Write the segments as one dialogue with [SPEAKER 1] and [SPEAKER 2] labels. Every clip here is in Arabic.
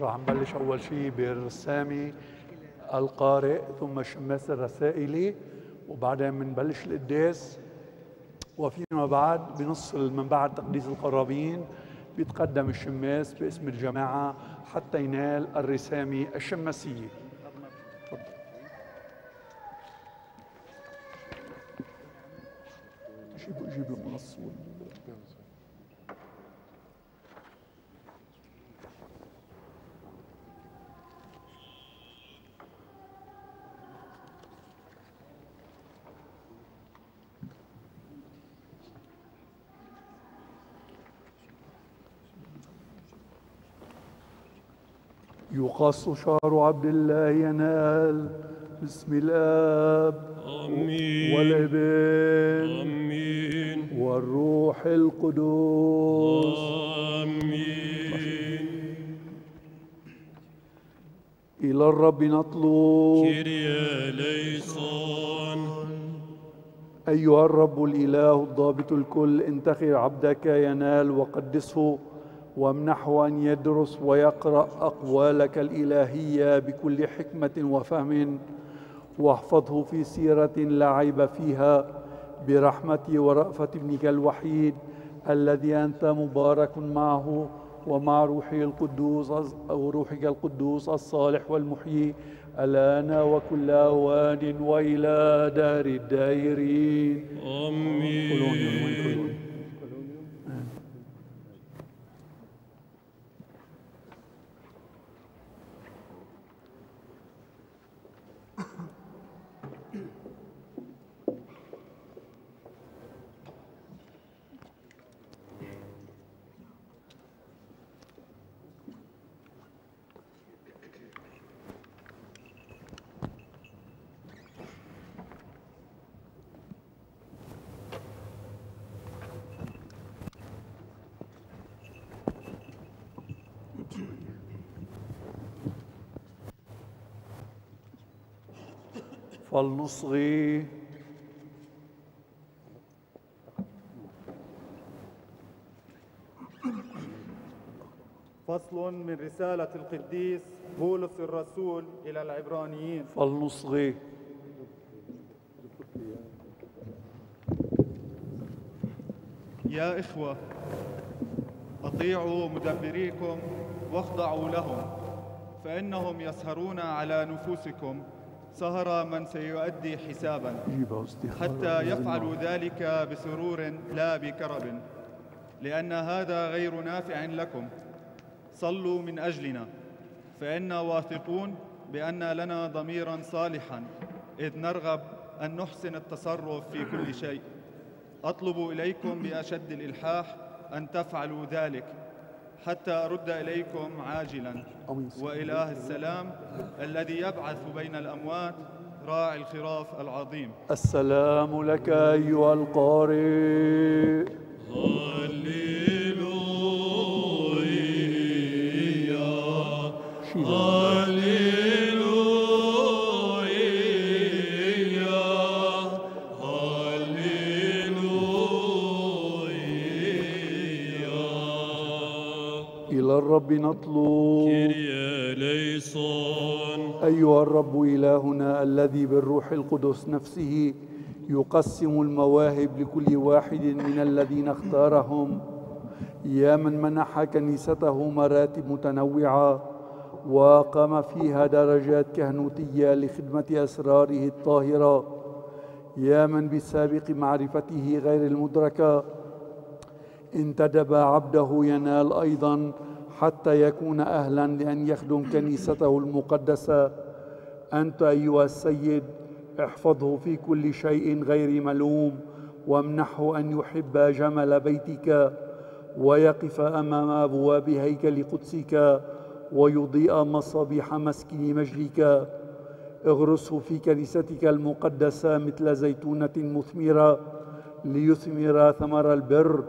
[SPEAKER 1] راح نبلش أول شيء بالرسامي القارئ ثم الشماس الرسائلي وبعدين بنبلش القداس وفيما بعد بنص من بعد تقديس القرابين بيتقدم الشماس باسم الجماعة حتى ينال الرسامي الشماسية. جيب جيب المنص. يقص شعر عبد الله ينال بسم الآب
[SPEAKER 2] آمين.
[SPEAKER 1] والابن
[SPEAKER 2] آمين.
[SPEAKER 1] والروح القدوس.
[SPEAKER 2] آمين.
[SPEAKER 1] إلى الرب نطلب.
[SPEAKER 2] كيريا ليسون
[SPEAKER 1] أيها الرب الإله الضابط الكل انتخب عبدك ينال وقدسه. وامنحه أن يدرس ويقرأ أقوالك الإلهية بكل حكمة وفهم واحفظه في سيرة لا عيب فيها برحمه ورأفة ابنك الوحيد الذي أنت مبارك معه ومع روحه القدوس أو روحك القدوس الصالح والمحيي الآن وكل أوان وإلى دار الدائرين
[SPEAKER 2] آمين.
[SPEAKER 1] فلنصغي.
[SPEAKER 3] فصل من رسالة القديس بولس الرسول إلى العبرانيين.
[SPEAKER 1] فلنصغي.
[SPEAKER 3] يا إخوة أطيعوا مدبريكم واخضعوا لهم فإنهم يسهرون على نفوسكم سهر من سيؤدي حسابا.
[SPEAKER 1] استخارة
[SPEAKER 3] حتى يفعلوا ذلك بسرور لا بكرب. لأن هذا غير نافع لكم. صلوا من أجلنا. فإنا واثقون بأن لنا ضميرا صالحا. إذ نرغب أن نحسن التصرف في كل شيء. أطلب إليكم بأشد الإلحاح أن تفعلوا ذلك. حتى أرد إليكم عاجلا. وإله السلام الذي يبعث بين الأموات راعي الخراف العظيم.
[SPEAKER 1] السلام لك أيها القارئ. الرب نطلب.
[SPEAKER 2] كيريا ليسون
[SPEAKER 1] أيها الرب إلهنا الذي بالروح القدس نفسه يقسم المواهب لكل واحد من الذين اختارهم. يا من منح كنيسته مراتب متنوعة وقام فيها درجات كهنوتية لخدمة أسراره الطاهرة. يا من بسابق معرفته غير المدركة. انتدب عبده ينال أيضا حتى يكون أهلا لأن يخدم كنيسته المقدسة. أنت أيها السيد احفظه في كل شيء غير ملوم وامنحه أن يحب جمل بيتك ويقف أمام أبواب هيكل قدسك ويضيء مصابيح مسكن مجدك. اغرسه في كنيستك المقدسة مثل زيتونة مثمرة ليثمر ثمر البر.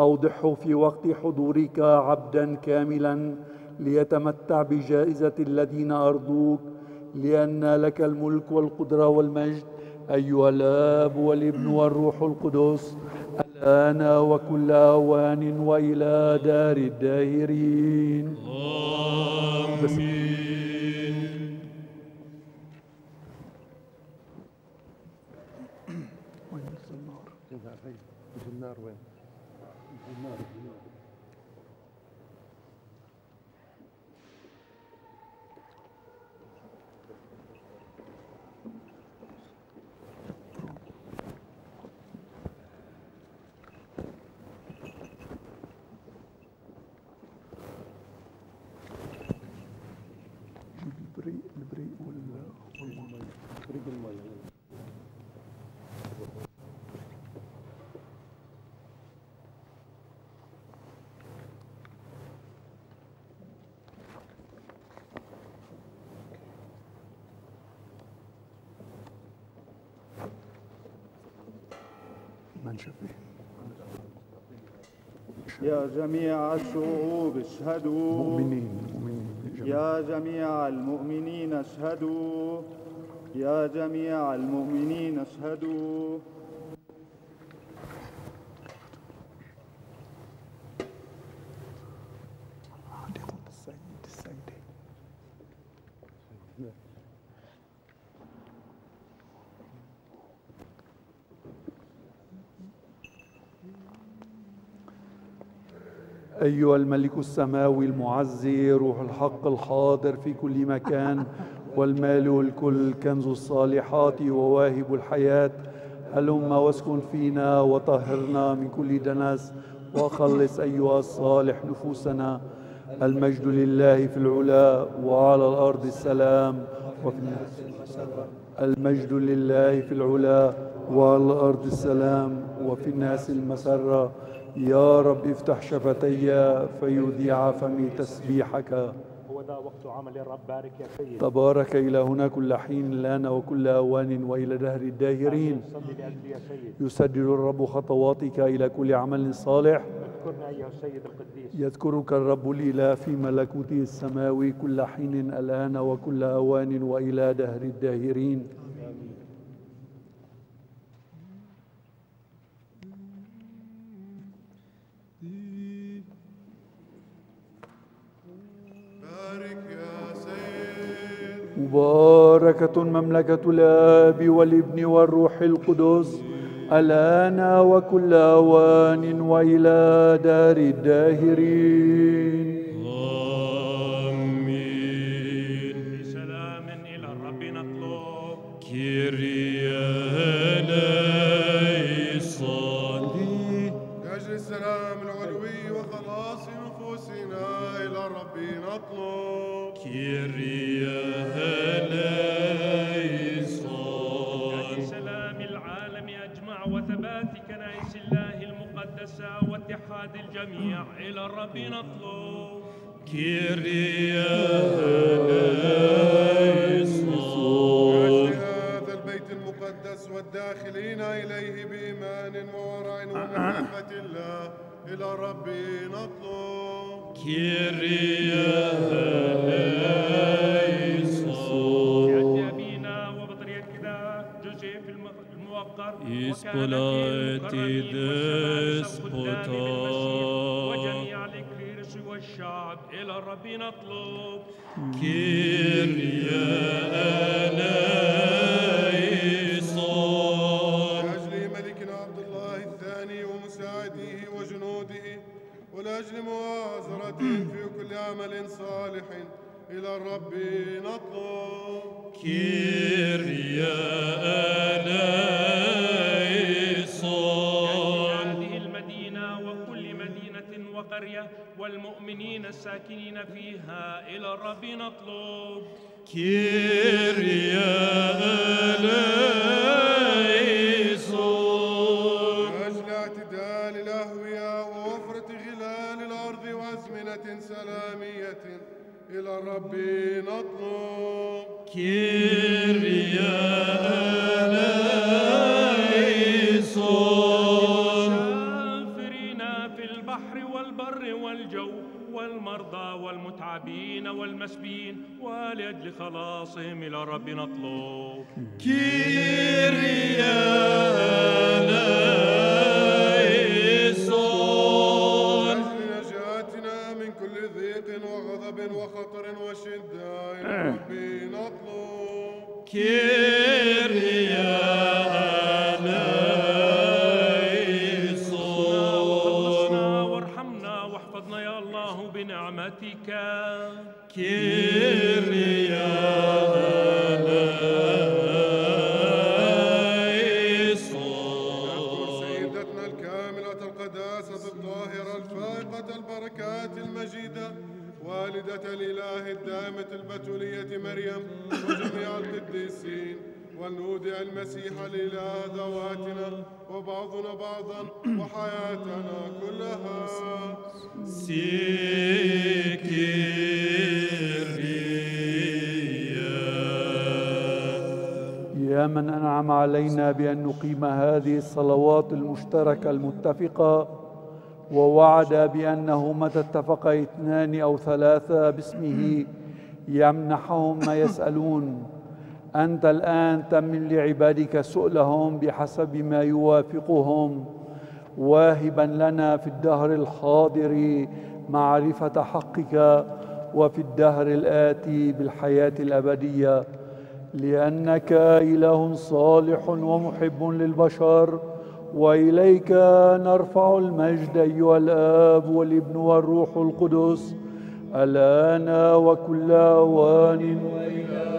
[SPEAKER 1] أوضحه في وقت حضورك عبدا كاملا ليتمتع بجائزة الذين أرضوك لأن لك الملك والقدرة والمجد. أيها الآب والابن والروح القدس الآن وكل أوان وإلى دار الداهرين.
[SPEAKER 4] آمين.
[SPEAKER 1] من شفيه
[SPEAKER 3] يا جميع الشعوب اشهدوا.
[SPEAKER 1] مؤمنين.
[SPEAKER 3] يا جميع المؤمنين اشهدوا. يا جميع المؤمنين اشهدوا.
[SPEAKER 1] أيها الملك السماوي المعزي روح الحق الحاضر في كل مكان والمال الكل كنز الصالحات وواهب الحياة. هلم واسكن فينا وطهرنا من كل دنس وخلص أيها الصالح نفوسنا. المجد لله في العلا وعلى الأرض السلام. وفي الناس المجد لله في العلا وعلى الأرض السلام. وفي الناس المسرة. يا رب افتح شفتي فيذيع فمي تسبيحك.
[SPEAKER 5] هو وقت عمل الرب. بارك يا سيد
[SPEAKER 1] تبارك إلهنا كل حين الآن وكل أوان وإلى دهر الداهرين. يسدد الرب خطواتك إلى كل عمل صالح.
[SPEAKER 5] اذكرنا أيها السيد القديس.
[SPEAKER 1] يذكرك الرب الإله في ملكوته السماوي كل حين الآن وكل أوان وإلى دهر الداهرين. مباركة مملكة الآب والابن والروح القدس الآن وكل أوان وإلى دار الداهرين.
[SPEAKER 4] آمين.
[SPEAKER 5] بسلام إلى الرب نطلب.
[SPEAKER 4] كيريا ليصون
[SPEAKER 2] لأجل السلام العلوي وخلاص نفوسنا إلى الرب نطلب.
[SPEAKER 5] واتحاد الجميع إلى الرب نطلب.
[SPEAKER 4] كيريا
[SPEAKER 2] هذا البيت المقدس والداخلين اليه بايمان وورع ومحبه الله الرب نطلب.
[SPEAKER 5] Κύριε εις πολλά
[SPEAKER 4] έτη δέσποτα.
[SPEAKER 5] وجميع الإكليروس والشعب إلى الرب نطلب
[SPEAKER 4] Κύριε ελέησον
[SPEAKER 2] لأجل ملكنا عبد الله الثاني ومساعديه وجنوده ولأجل مؤازرتهم في كل عمل صالح إلى الرب نطلب.
[SPEAKER 4] كيريا ليصون
[SPEAKER 5] والمؤمنين الساكنين فيها إلى الرب نطلب.
[SPEAKER 4] كيريا ليصون
[SPEAKER 2] لاجل اعتدال الاهويه ووفره غلال الأرض وازمنه سلاميه إلى الرب نطلب
[SPEAKER 4] كيريا ليصون
[SPEAKER 5] والمرضى والمتعبين والمسبين ولأجل خلاصهم إلى الرب نطلب.
[SPEAKER 2] أجل نجاتنا من كل ضيق وغضب وخطر وشدة إلى ربي نطلب.
[SPEAKER 5] خلصنا
[SPEAKER 2] والدة الإله الدائمة البتولية مريم وجميع القديسين ونودع المسيح لإله ذواتنا وبعضنا بعضا وحياتنا كلها.
[SPEAKER 1] يا من أنعم علينا بأن نقيم هذه الصلوات المشتركة المتفقة ووعد بأنه متى اتفق اثنان أو ثلاثة باسمه يمنحهم ما يسألون. أنت الآن تمن لعبادك سؤلهم بحسب ما يوافقهم. واهبا لنا في الدهر الحاضر معرفة حقك وفي الدهر الآتي بالحياة الأبدية. لأنك إله صالح ومحب للبشر وإليك نرفع المجد أيها الآب والابن والروح القدس. الآن وكل أوان وإلى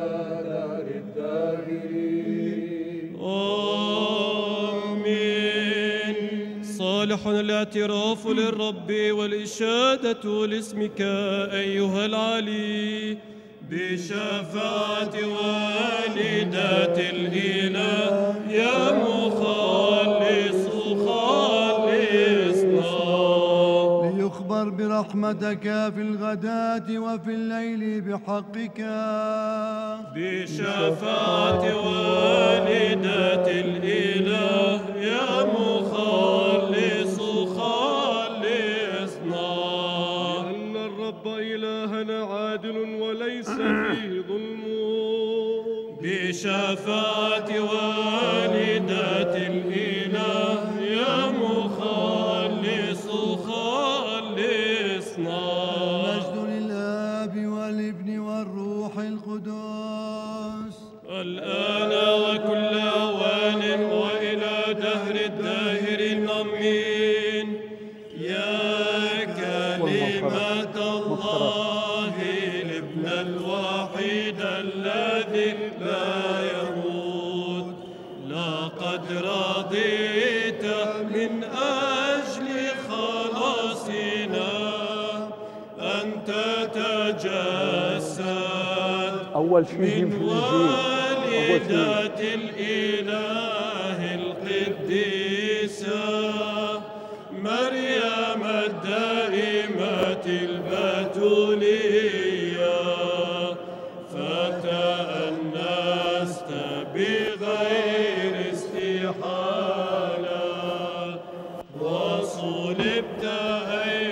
[SPEAKER 4] آمين. صالح الاعتراف للرب والإشادة لاسمك أيها العلي بشفاعة والدة الإله يا مخلص خلصنا
[SPEAKER 6] ليخبر برحمتك في الغداة وفي الليل بحقك.
[SPEAKER 4] بشفاعة والدة الإله يا مخلص خلصنا
[SPEAKER 7] أن الرب إلهنا عادل وليس فيه ظلم.
[SPEAKER 4] بشفاعة والدة
[SPEAKER 1] أول شيء
[SPEAKER 4] من والدة الإله القديسة مريم الدائمة البتولية فتأنست بغير استحالة. وصلبت أيها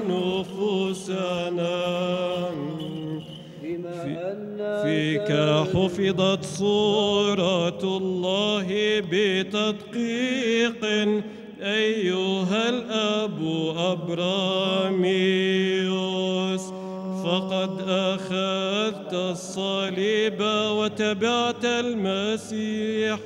[SPEAKER 4] نفوسنا فيك حفظت صورة الله بتدقيق. أيها الأب أبراميوس فقد أخذت الصليب وتبعت المسيح.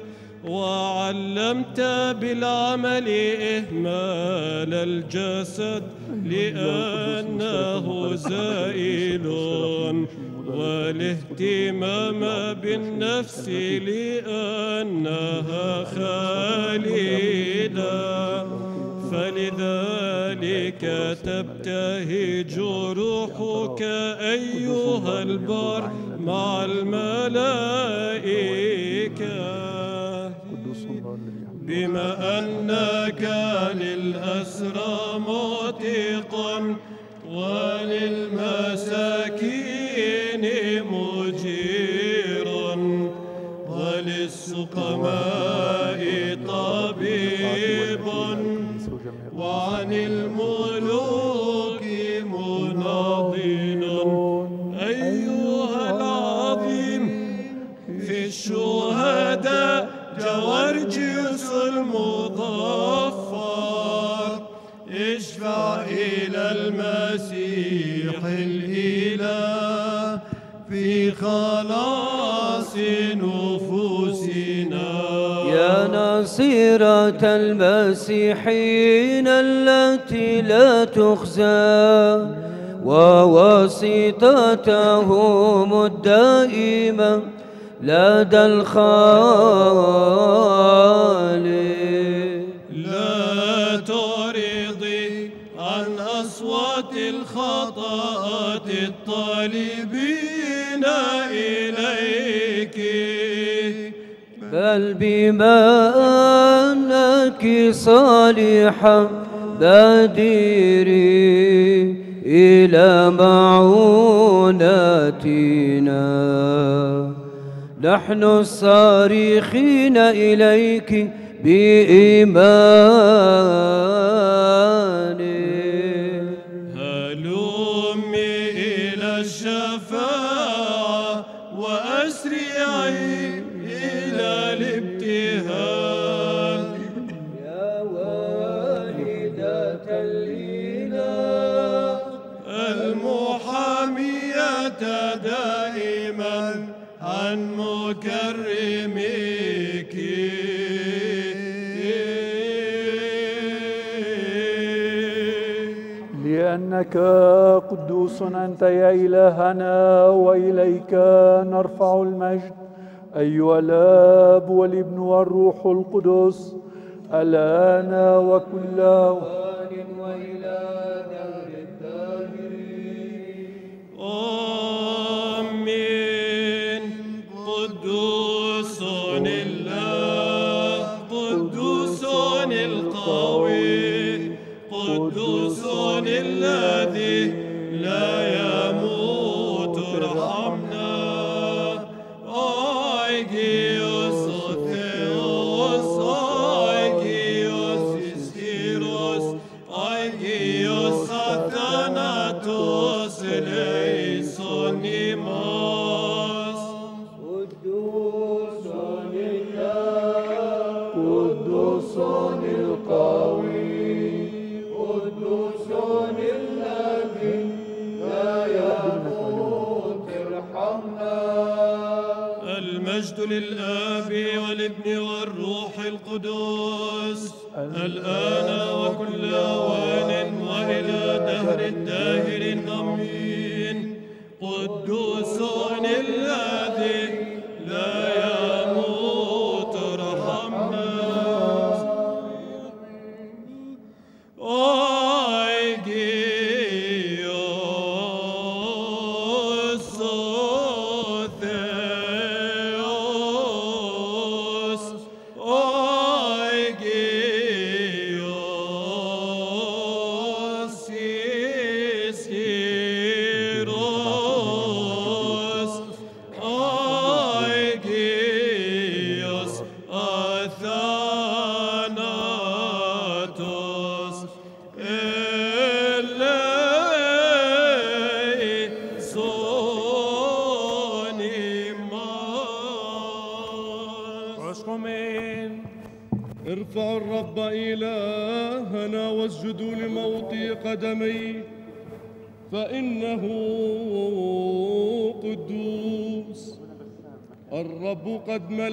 [SPEAKER 4] وعلمت بالعمل إهمال الجسد لأنه زائل والاهتمام بالنفس لأنها خالدة. فلذلك تبتهج روحك أيها البر مع الملائكة. بما أنك للأسرى مطيق وللمساكين
[SPEAKER 8] نصيرة المسيحين التي لا تخزى وواسطتهم الدائمة لدى الخالق بل بما أنك صالحة بادري إلى معوناتنا. نحن الصارخين إليك بإيمان.
[SPEAKER 4] دائما عن مكرمك
[SPEAKER 1] لأنك قدوس أنت يا إلهنا وإليك نرفع المجد. أيها الآب والابن والروح القدس الآن وكل
[SPEAKER 4] قدوس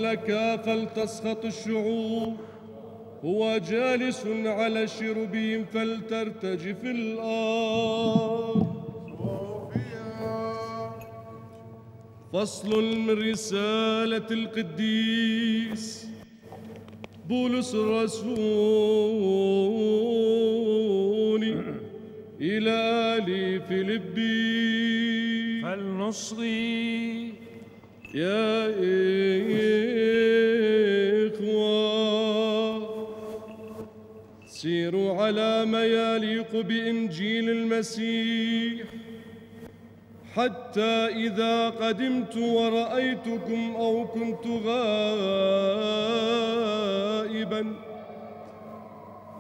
[SPEAKER 7] ملك فلتسخط الشعوب هو جالس على الشربيم فلترتجف الأرض فصل من رسالة القديس. بولس الرسول إلى آل فيلبي.
[SPEAKER 5] فلنصغي
[SPEAKER 7] يا إخوة سيروا على ما يليق بإنجيل المسيح. حتى إذا قدمت ورأيتكم أو كنت غائبا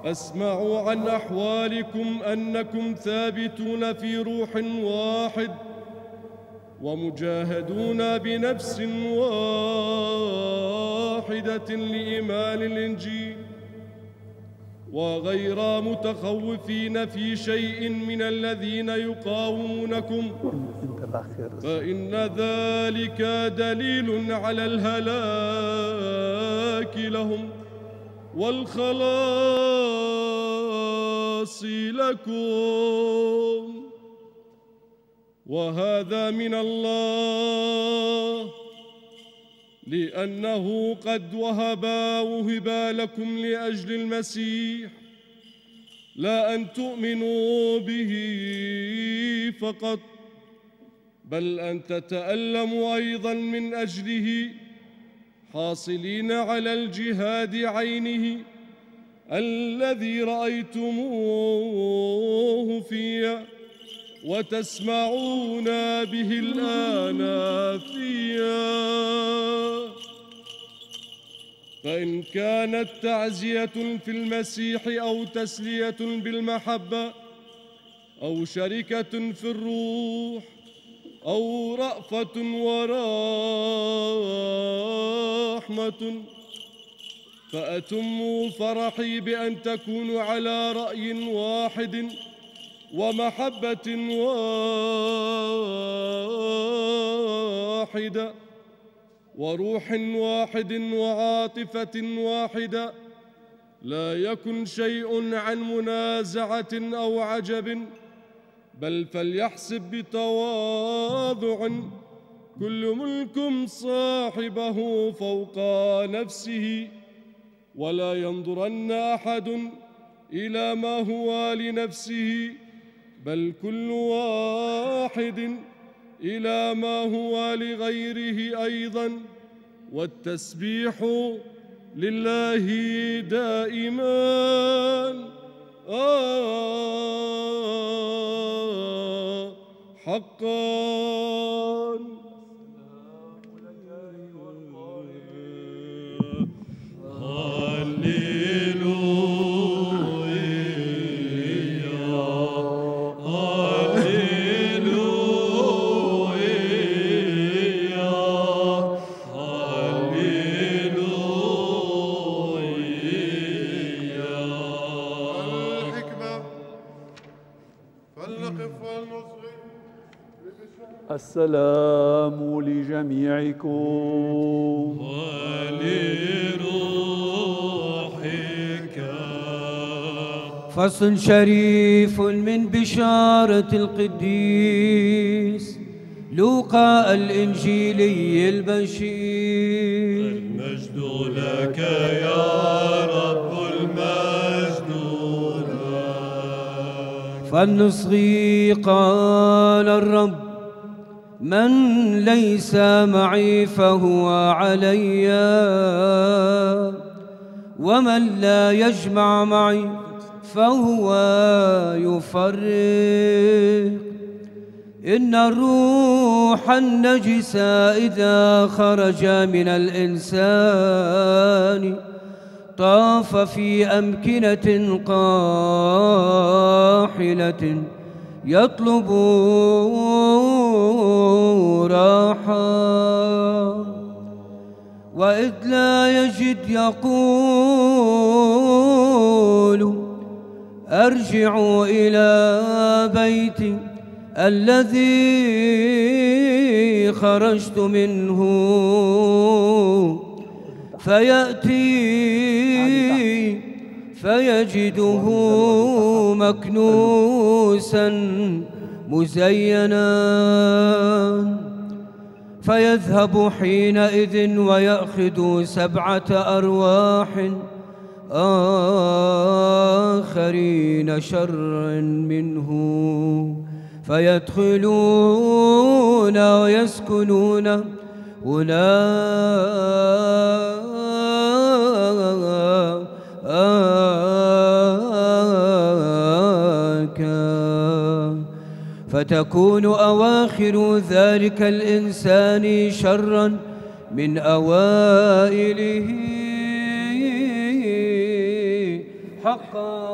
[SPEAKER 7] أسمع عن أحوالكم أنكم ثابتون في روح واحد. ومجاهدون بنفس واحدة لإيمان الإنجيل وغير متخوفين في شيء من الذين يقاومونكم فإن ذلك دليل على الهلاك لهم والخلاص لكم. وهذا من الله لأنه قد وهب وهب لكم لأجل المسيح لا أن تؤمنوا به فقط بل أن تتألموا أيضا من أجله حاصلين على الجهاد عينه الذي رأيتموه فيه. وتسمعون به الآن فيا فإن كانت تعزية في المسيح أو تسلية بالمحبة أو شركة في الروح أو رأفة ورحمة فأتموا فرحي بأن تكونوا على رأي واحد. ومحبة واحدة وروح واحد وعاطفة واحدة. لا يكن شيء عن منازعة أو عجب بل فليحسب بتواضع. كل منكم صاحبه فوق نفسه ولا ينظرن أحد إلى ما هو لنفسه. بل كل واحد إلى ما هو لغيره أيضا والتسبيح لله دائما. آه حقا.
[SPEAKER 1] السلام لجميعكم.
[SPEAKER 4] ولروحك.
[SPEAKER 8] فصل شريف من بشارة القديس لوقا الإنجيلي البشير.
[SPEAKER 4] المجد لك يا رب المجد لك.
[SPEAKER 8] فلنصغي قال الرب من ليس معي فهو علي. ومن لا يجمع معي فهو يفرق. إن الروح النجس إذا خرج من الإنسان طاف في أمكنة قاحلة يطلب راحة. وإذ لا يجد يقول أرجع إلى بيتي الذي خرجت منه. فيأتي فيجده مكنوسا مزينا فيذهب حينئذ ويأخذ سبعة أرواح آخرين شرا منه فيدخلون ويسكنون هناك. فتكون أواخر ذلك الإنسان شرا من أوائله حقا.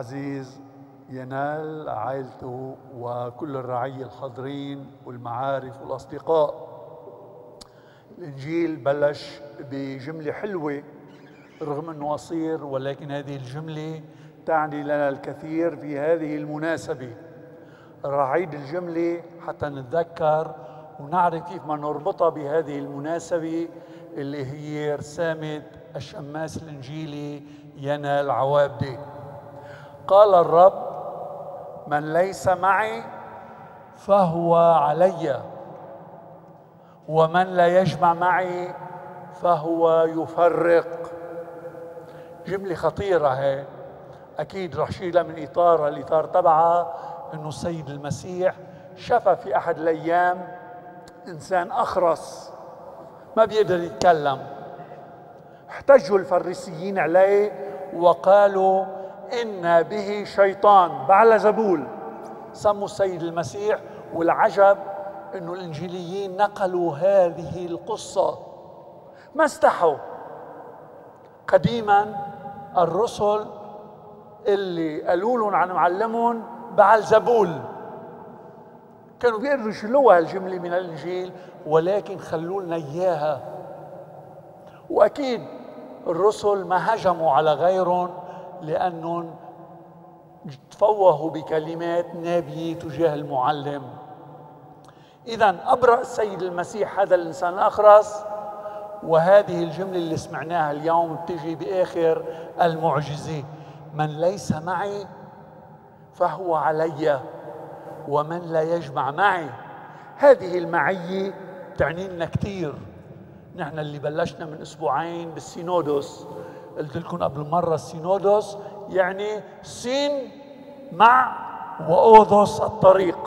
[SPEAKER 1] العزيز ينال عائلته وكل الرعيه الحاضرين والمعارف والأصدقاء. الإنجيل بلش بجملة حلوة رغم إنه قصير ولكن هذه الجملة تعني لنا الكثير في هذه المناسبة. راح أعيد الجملة حتى نتذكر ونعرف كيف ما نربطها بهذه المناسبة اللي هي رسامة الشماس الإنجيلي ينال عوابده قال الرب من ليس معي فهو علي ومن لا يجمع معي فهو يفرق. جملة خطيرة هي. أكيد رح شيلها من إطارها الإطار تبعها إنه السيد المسيح شفى في أحد الأيام إنسان أخرس ما بيقدر يتكلم. احتجوا الفريسيين عليه وقالوا إن به شيطان. بعلزبول سموا السيد المسيح والعجب إنه الإنجيليين نقلوا هذه القصة. ما استحوا قديما الرسل اللي قالوا لهم عن معلمهم بعلزبول كانوا بيقدروا يشيلوها الجمله من الإنجيل ولكن خلوا لنا إياها. وأكيد الرسل ما هجموا على غيرهم لأنهم تفوهوا بكلمات نابيه تجاه المعلم. اذا أبرأ السيد المسيح هذا الإنسان الأخرس وهذه الجملة اللي سمعناها اليوم بتجي بآخر المعجزة. من ليس معي فهو علي ومن لا يجمع معي. هذه المعية تعني لنا كثير نحن اللي بلشنا من أسبوعين بالسينودوس قلت لكم قبل مرة السينودوس يعني سين مع وأوذوس الطريق.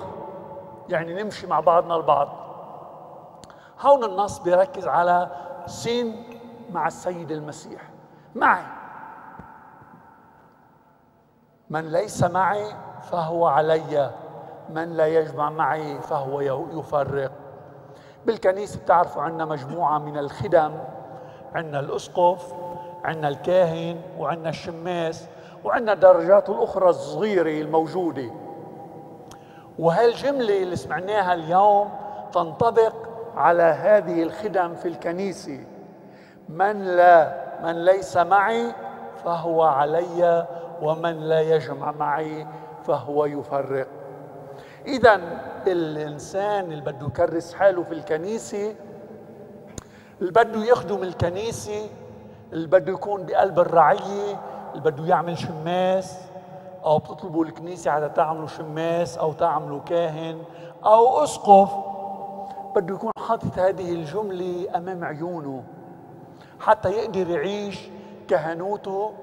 [SPEAKER 1] يعني نمشي مع بعضنا البعض. هون النص بيركز على سين مع السيد المسيح. معي. من ليس معي فهو علي. من لا يجمع معي فهو يفرق. بالكنيسة بتعرفوا عندنا مجموعة من الخدم. عندنا الأسقف. عندنا الكاهن وعندنا الشماس وعندنا الدرجات الأخرى الصغيرة الموجودة. وهالجملة اللي سمعناها اليوم تنطبق على هذه الخدم في الكنيسة. من لا من ليس معي فهو علي ومن لا يجمع معي فهو يفرق. اذا الإنسان اللي بده يكرس حاله في الكنيسة اللي بده يخدم الكنيسة اللي بده يكون بقلب الرعية اللي بده يعمل شماس أو بتطلبوا الكنيسة على تعملوا شماس أو تعملوا كاهن أو أسقف. بده يكون حاطط هذه الجملة أمام عيونه حتى يقدر يعيش كهنوته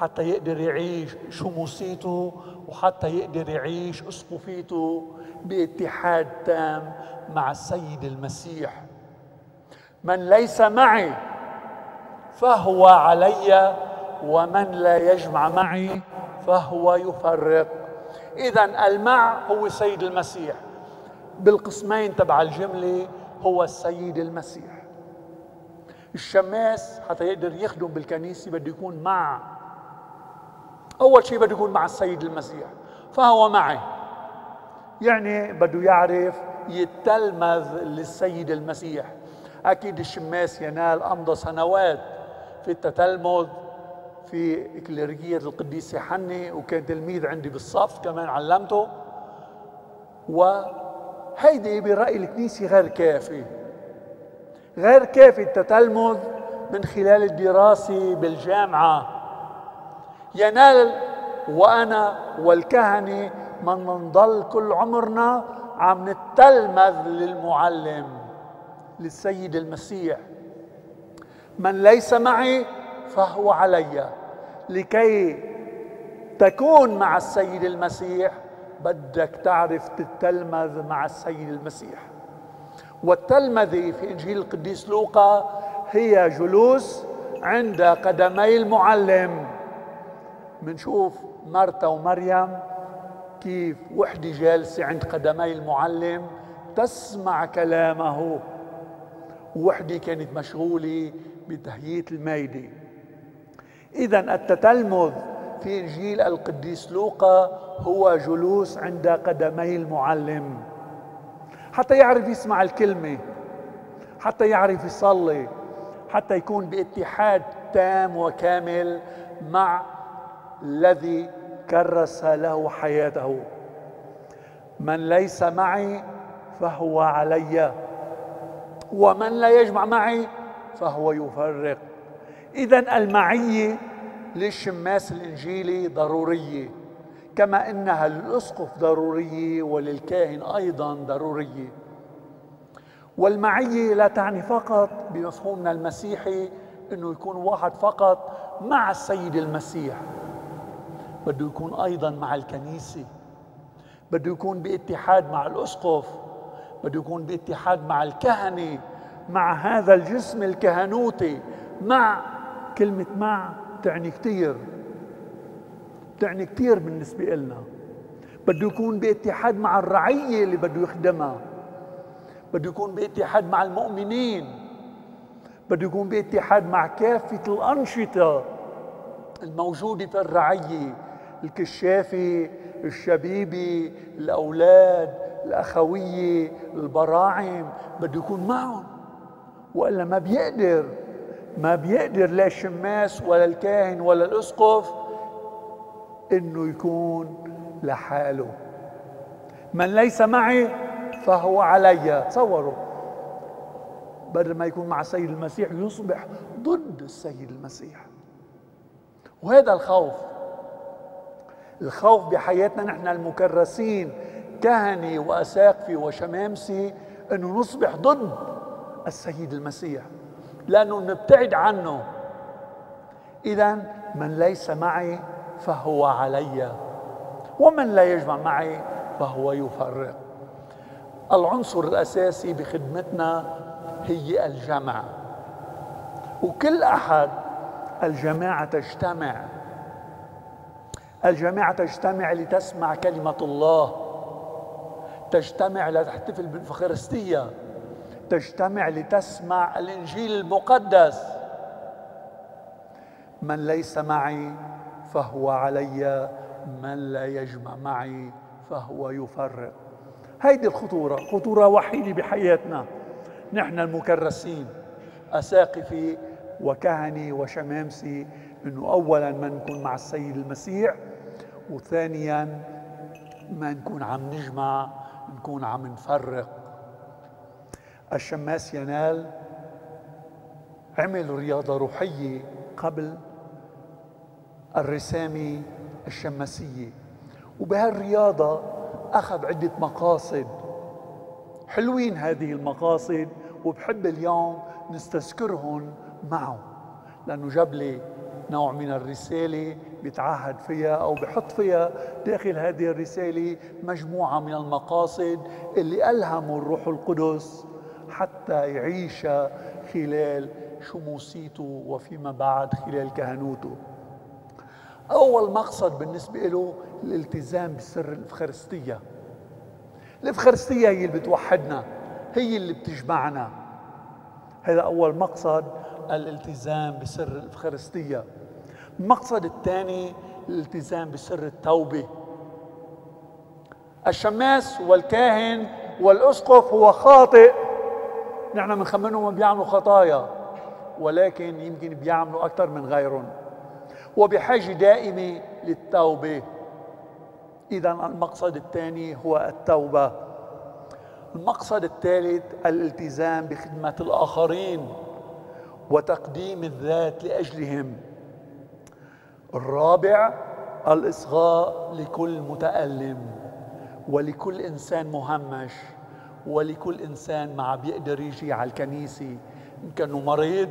[SPEAKER 1] حتى يقدر يعيش شموسيته وحتى يقدر يعيش أسقفيته باتحاد تام مع السيد المسيح. من ليس معي فهو علي ومن لا يجمع معي فهو يفرق. اذا المع هو السيد المسيح. بالقسمين تبع الجملة هو السيد المسيح. الشماس حتى يقدر يخدم بالكنيسة بده يكون مع. أول شيء بده يكون مع السيد المسيح. فهو معي. يعني بده يعرف يتلمذ للسيد المسيح. أكيد الشماس ينال أمضى سنوات. في التتلمذ في إكليريكية القديس حني وكان تلميذ عندي بالصف كمان علمته. وهيدي برأي الكنيسة غير كافي. غير كافي التتلمذ من خلال الدراسة بالجامعة. ينال وأنا والكهنة من نضل كل عمرنا عم نتلمذ للمعلم للسيد المسيح. من ليس معي فهو علي. لكي تكون مع السيد المسيح بدك تعرف تتلمذ مع السيد المسيح. والتلمذة في إنجيل القديس لوقا هي جلوس عند قدمي المعلم. منشوف مرتا ومريم كيف وحدة جالسة عند قدمي المعلم تسمع كلامه. وحدة كانت مشغولة بتهيئة المائدة إذا التتلمذ في إنجيل القديس لوقا هو جلوس عند قدمي المعلم. حتى يعرف يسمع الكلمة حتى يعرف يصلي حتى يكون باتحاد تام وكامل مع الذي كرس له حياته. من ليس معي فهو علي ومن لا يجمع معي فهو يفرق. اذا المعية للشماس الإنجيلي ضرورية كما إنها للأسقف ضرورية وللكاهن أيضا ضرورية. والمعية لا تعني فقط بمفهومنا المسيحي إنه يكون واحد فقط مع السيد المسيح. بده يكون أيضا مع الكنيسة. بده يكون باتحاد مع الأسقف. بده يكون باتحاد مع الكهنة. مع هذا الجسم الكهنوتي مع كلمة مع تعني كثير تعني كثير بالنسبة لنا بده يكون باتحاد مع الرعية اللي بده يخدمها. بده يكون باتحاد مع المؤمنين. بده يكون باتحاد مع كافة الأنشطة الموجودة في الرعية. الكشافي الشبيبي الأولاد الأخوية البراعم. بده يكون معهم. وإلا ما بيقدر ما بيقدر لا الشماس ولا الكاهن ولا الأسقف إنه يكون لحاله. من ليس معي فهو علي. تصوروا بدل ما يكون مع السيد المسيح يصبح ضد السيد المسيح. وهذا الخوف الخوف بحياتنا نحن المكرسين كهنة وأساقفة وشمامسة أنه نصبح ضد السيد المسيح لأنه نبتعد عنه. إذا من ليس معي فهو علي ومن لا يجمع معي فهو يفرق. العنصر الأساسي بخدمتنا هي الجمع. وكل أحد الجماعة تجتمع. الجماعة تجتمع لتسمع كلمة الله. تجتمع لتحتفل بالفخارستية تجتمع لتسمع الإنجيل المقدس. من ليس معي فهو علي من لا يجمع معي فهو يفرق. هيدي الخطورة خطورة وحيدة بحياتنا. نحن المكرسين أساقفي وكهني وشمامسي أنه أولا ما نكون مع السيد المسيح وثانيا ما نكون عم نجمع نكون عم نفرق. الشماس ينال عمل رياضة روحية قبل الرسامة الشماسية. وبهالرياضة أخذ عدة مقاصد. حلوين هذه المقاصد وبحب اليوم نستذكرهم معه لأنه جاب لي نوع من الرسالة بيتعهد فيها أو بحط فيها داخل هذه الرسالة مجموعة من المقاصد اللي ألهموا الروح القدس حتى يعيش خلال شموسيته وفيما بعد خلال كهنوته. أول مقصد بالنسبة له الالتزام بسر الإفخارستية. الإفخارستية هي اللي بتوحدنا هي اللي بتجمعنا. هذا أول مقصد الالتزام بسر الإفخارستية. المقصد الثاني الالتزام بسر التوبة. الشماس والكاهن والأسقف هو خاطئ. نحن بنخمنهم بيعملوا خطايا ولكن يمكن بيعملوا أكثر من غيرهم. وبحاجة دائمة للتوبة. إذا المقصد الثاني هو التوبة. المقصد الثالث الالتزام بخدمة الآخرين وتقديم الذات لأجلهم. الرابع الإصغاء لكل متألم ولكل إنسان مهمش. ولكل إنسان ما بيقدر يجي على الكنيسة. إن كانوا مريض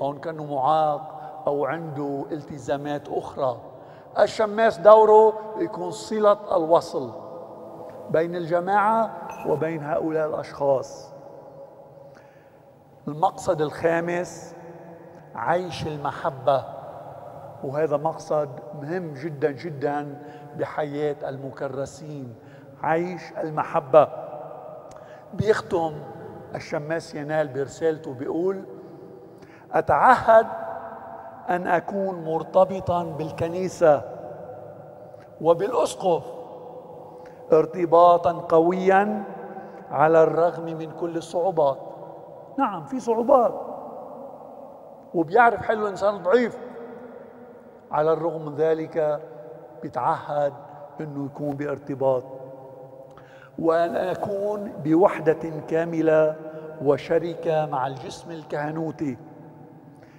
[SPEAKER 1] أو إن كانوا معاق أو عنده التزامات أخرى. الشماس دوره يكون صلة الوصل بين الجماعة وبين هؤلاء الأشخاص. المقصد الخامس عيش المحبة. وهذا مقصد مهم جدا جدا بحياة المكرسين. عيش المحبة. بيختم. الشماس ينال برسالته بيقول أتعهد أن أكون مرتبطا بالكنيسة وبالأسقف ارتباطا قويا على الرغم من كل الصعوبات. نعم في صعوبات. وبيعرف حلو الإنسان ضعيف. على الرغم من ذلك بيتعهد أنه يكون بارتباط وأن أكون بوحدة كاملة وشركة مع الجسم الكهنوتي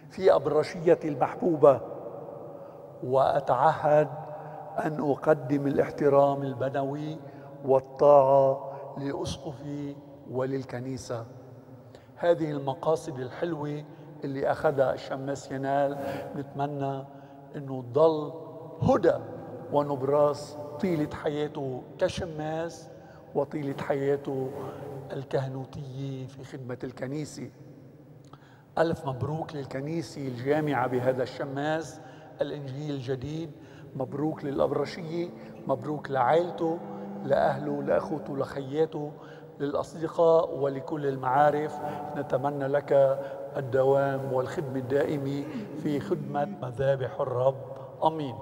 [SPEAKER 1] في أبرشيتي المحبوبة وأتعهد أن أقدم الاحترام البنوي والطاعة لأسقفي وللكنيسة. هذه المقاصد الحلوة اللي أخذها الشماس ينال نتمنى أنه تضل هدى ونبراس طيلة حياته كشماس وطيلة حياته الكهنوتية في خدمة الكنيسة. ألف مبروك للكنيسة الجامعة بهذا الشماس الإنجيل الجديد. مبروك للأبرشية مبروك لعائلته لأهله لأخوته لخياته للأصدقاء ولكل المعارف. نتمنى لك الدوام والخدمة الدائمة في خدمة مذابح الرب. آمين.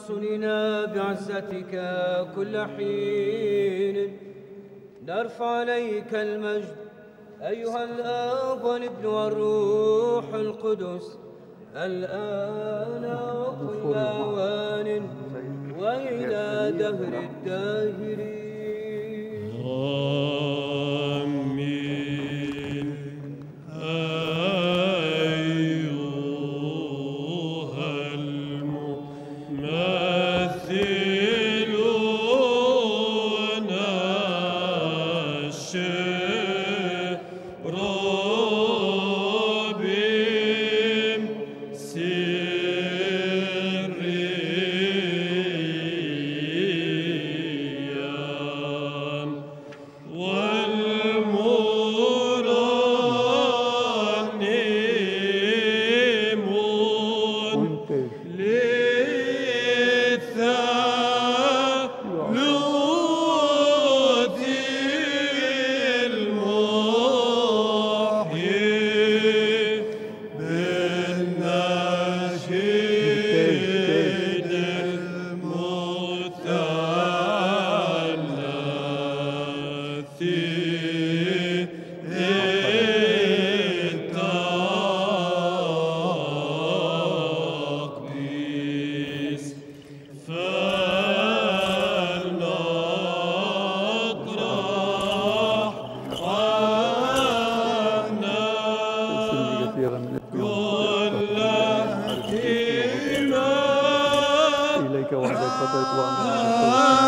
[SPEAKER 8] معصولين بعزتك كل حين نرفع عليك المجد أيها الآب والابن والروح القدس الآن وكل أوان وإلى دهر الداهرين.
[SPEAKER 9] كثيرا من الديون إليك وحدك فضلت
[SPEAKER 4] وأمرنا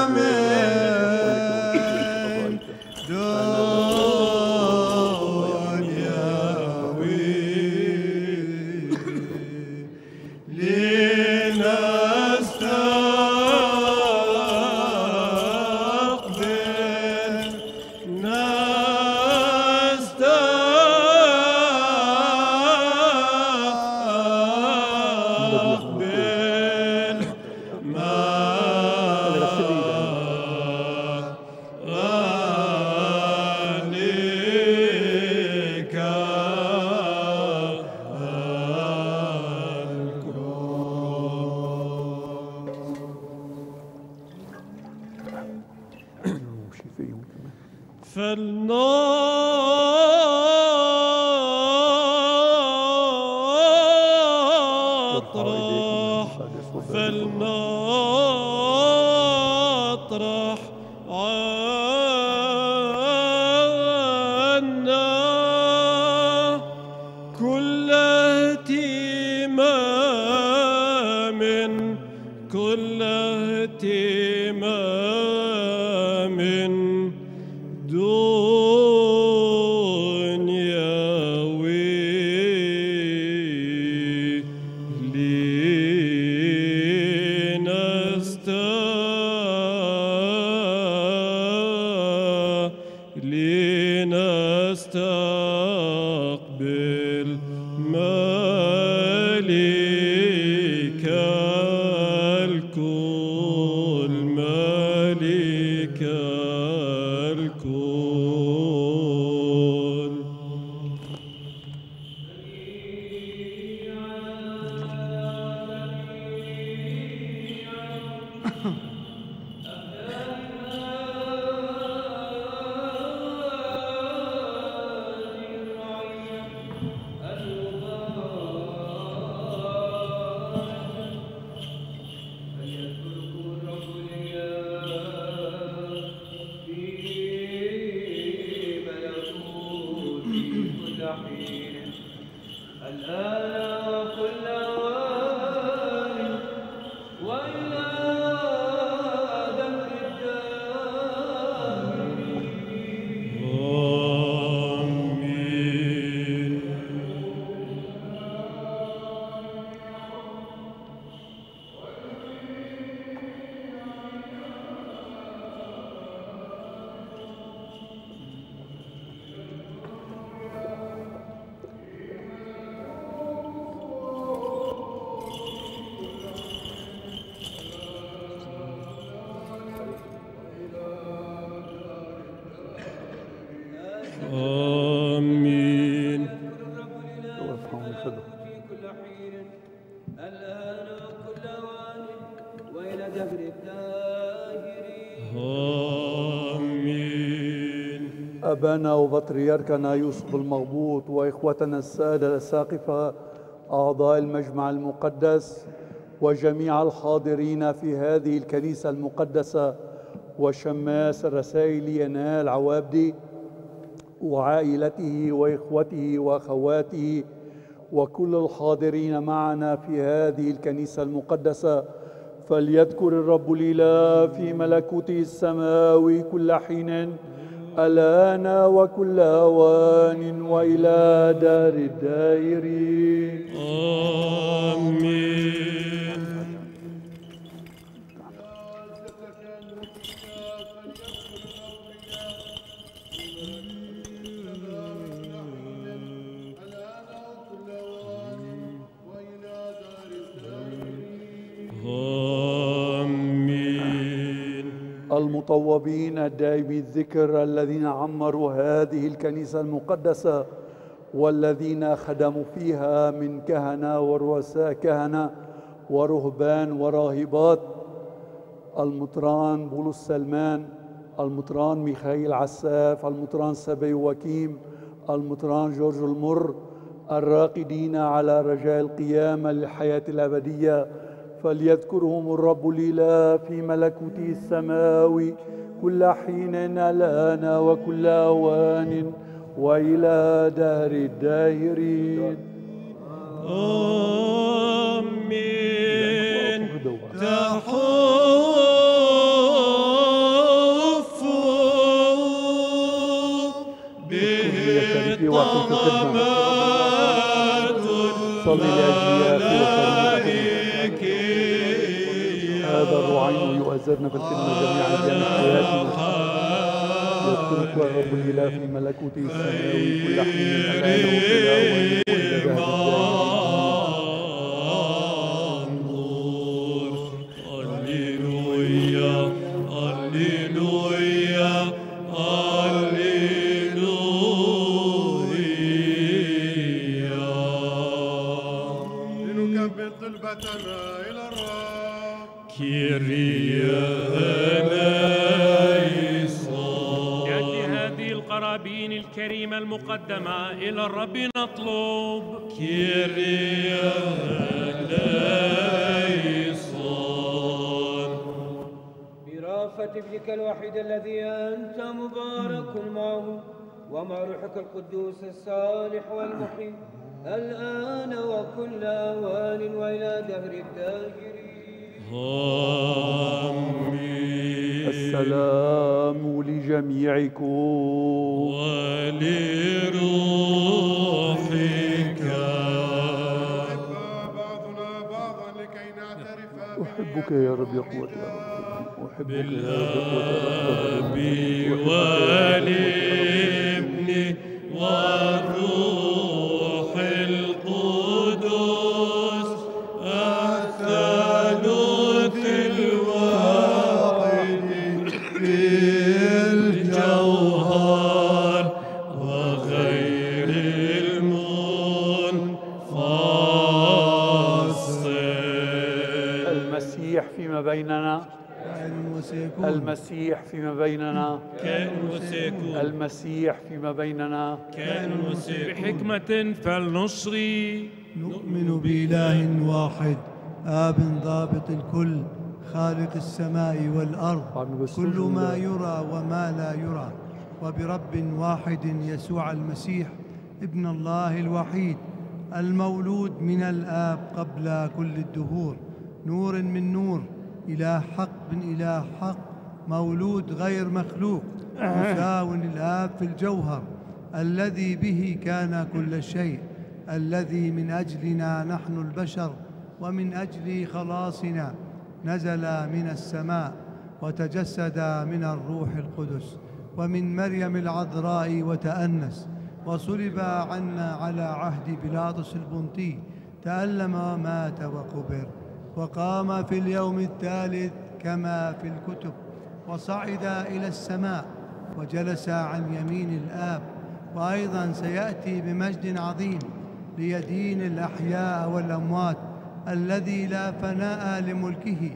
[SPEAKER 1] أبانا وبطريركنا يوسف المغبوط وإخوتنا السادة الأساقفة أعضاء المجمع المقدس وجميع الحاضرين في هذه الكنيسة المقدسة وشماس الرسائل ينال عوابدي وعائلته وإخوته وأخواته وكل الحاضرين معنا في هذه الكنيسة المقدسة. فليذكر الرب الإله في ملكوته السماوي كل حين الآن وكل أوان وإلى دار الدائرين المطوبين الدائمي الذكر الذين عمروا هذه الكنيسة المقدسة والذين خدموا فيها من كهنة ورؤساء كهنة ورهبان وراهبات. المطران بولس سلمان المطران ميخائيل عساف المطران سبي وكيم المطران جورج المر الراقدين على رجاء القيامة للحياة الأبدية. فليذكرهم الرب الإله في ملكوته السماوي كل حين الآن وكل أوان وإلى دهر الداهرين.
[SPEAKER 4] آمين. تحف به
[SPEAKER 1] شريكي يؤازرنا بالخدمة جميعا بأن حياتنا. يذكرك الرب الإله في ملكوته السماوي كل حين الآن أوان وإلى دهر
[SPEAKER 5] المقدمة إلى الرب نطلب.
[SPEAKER 8] برافة ابنك الوحيد الذي أنت مبارك معه ومع روحك القدوس الصالح والمحيي الآن وكل أوان وإلى دهر الداهرين.
[SPEAKER 4] آمين.
[SPEAKER 1] السلام لجميعكم
[SPEAKER 4] ولروحك
[SPEAKER 10] بعضنا بعضا لكي نعترف
[SPEAKER 1] أحبك يا رب يا قوة يا رب أحبك يا رب يا قوة رب
[SPEAKER 4] والابن والروح
[SPEAKER 1] المسيح فيما بيننا.
[SPEAKER 6] كائن وسيكون.
[SPEAKER 1] المسيح فيما بيننا.
[SPEAKER 4] كائن وسيكون.
[SPEAKER 5] بحكمة فلنصغي
[SPEAKER 6] نؤمن بإله واحد آب ضابط الكل خالق السماء والأرض. كل ما يرى وما لا يرى. وبرب واحد يسوع المسيح ابن الله الوحيد المولود من الآب قبل كل الدهور. نور من نور إله حق من إله حق. مولود غير مخلوق مساو الآب في الجوهر الذي به كان كل شيء الذي من أجلنا نحن البشر ومن أجل خلاصنا نزل من السماء وتجسد من الروح القدس ومن مريم العذراء وتأنس وصلب عنا على عهد بيلاطس البنطي تألم ومات وقبر وقام في اليوم الثالث كما في الكتب. وصعد إلى السماء وجلس عن يمين الآب. وأيضا سيأتي بمجد عظيم ليدين الأحياء والأموات الذي لا فناء لملكه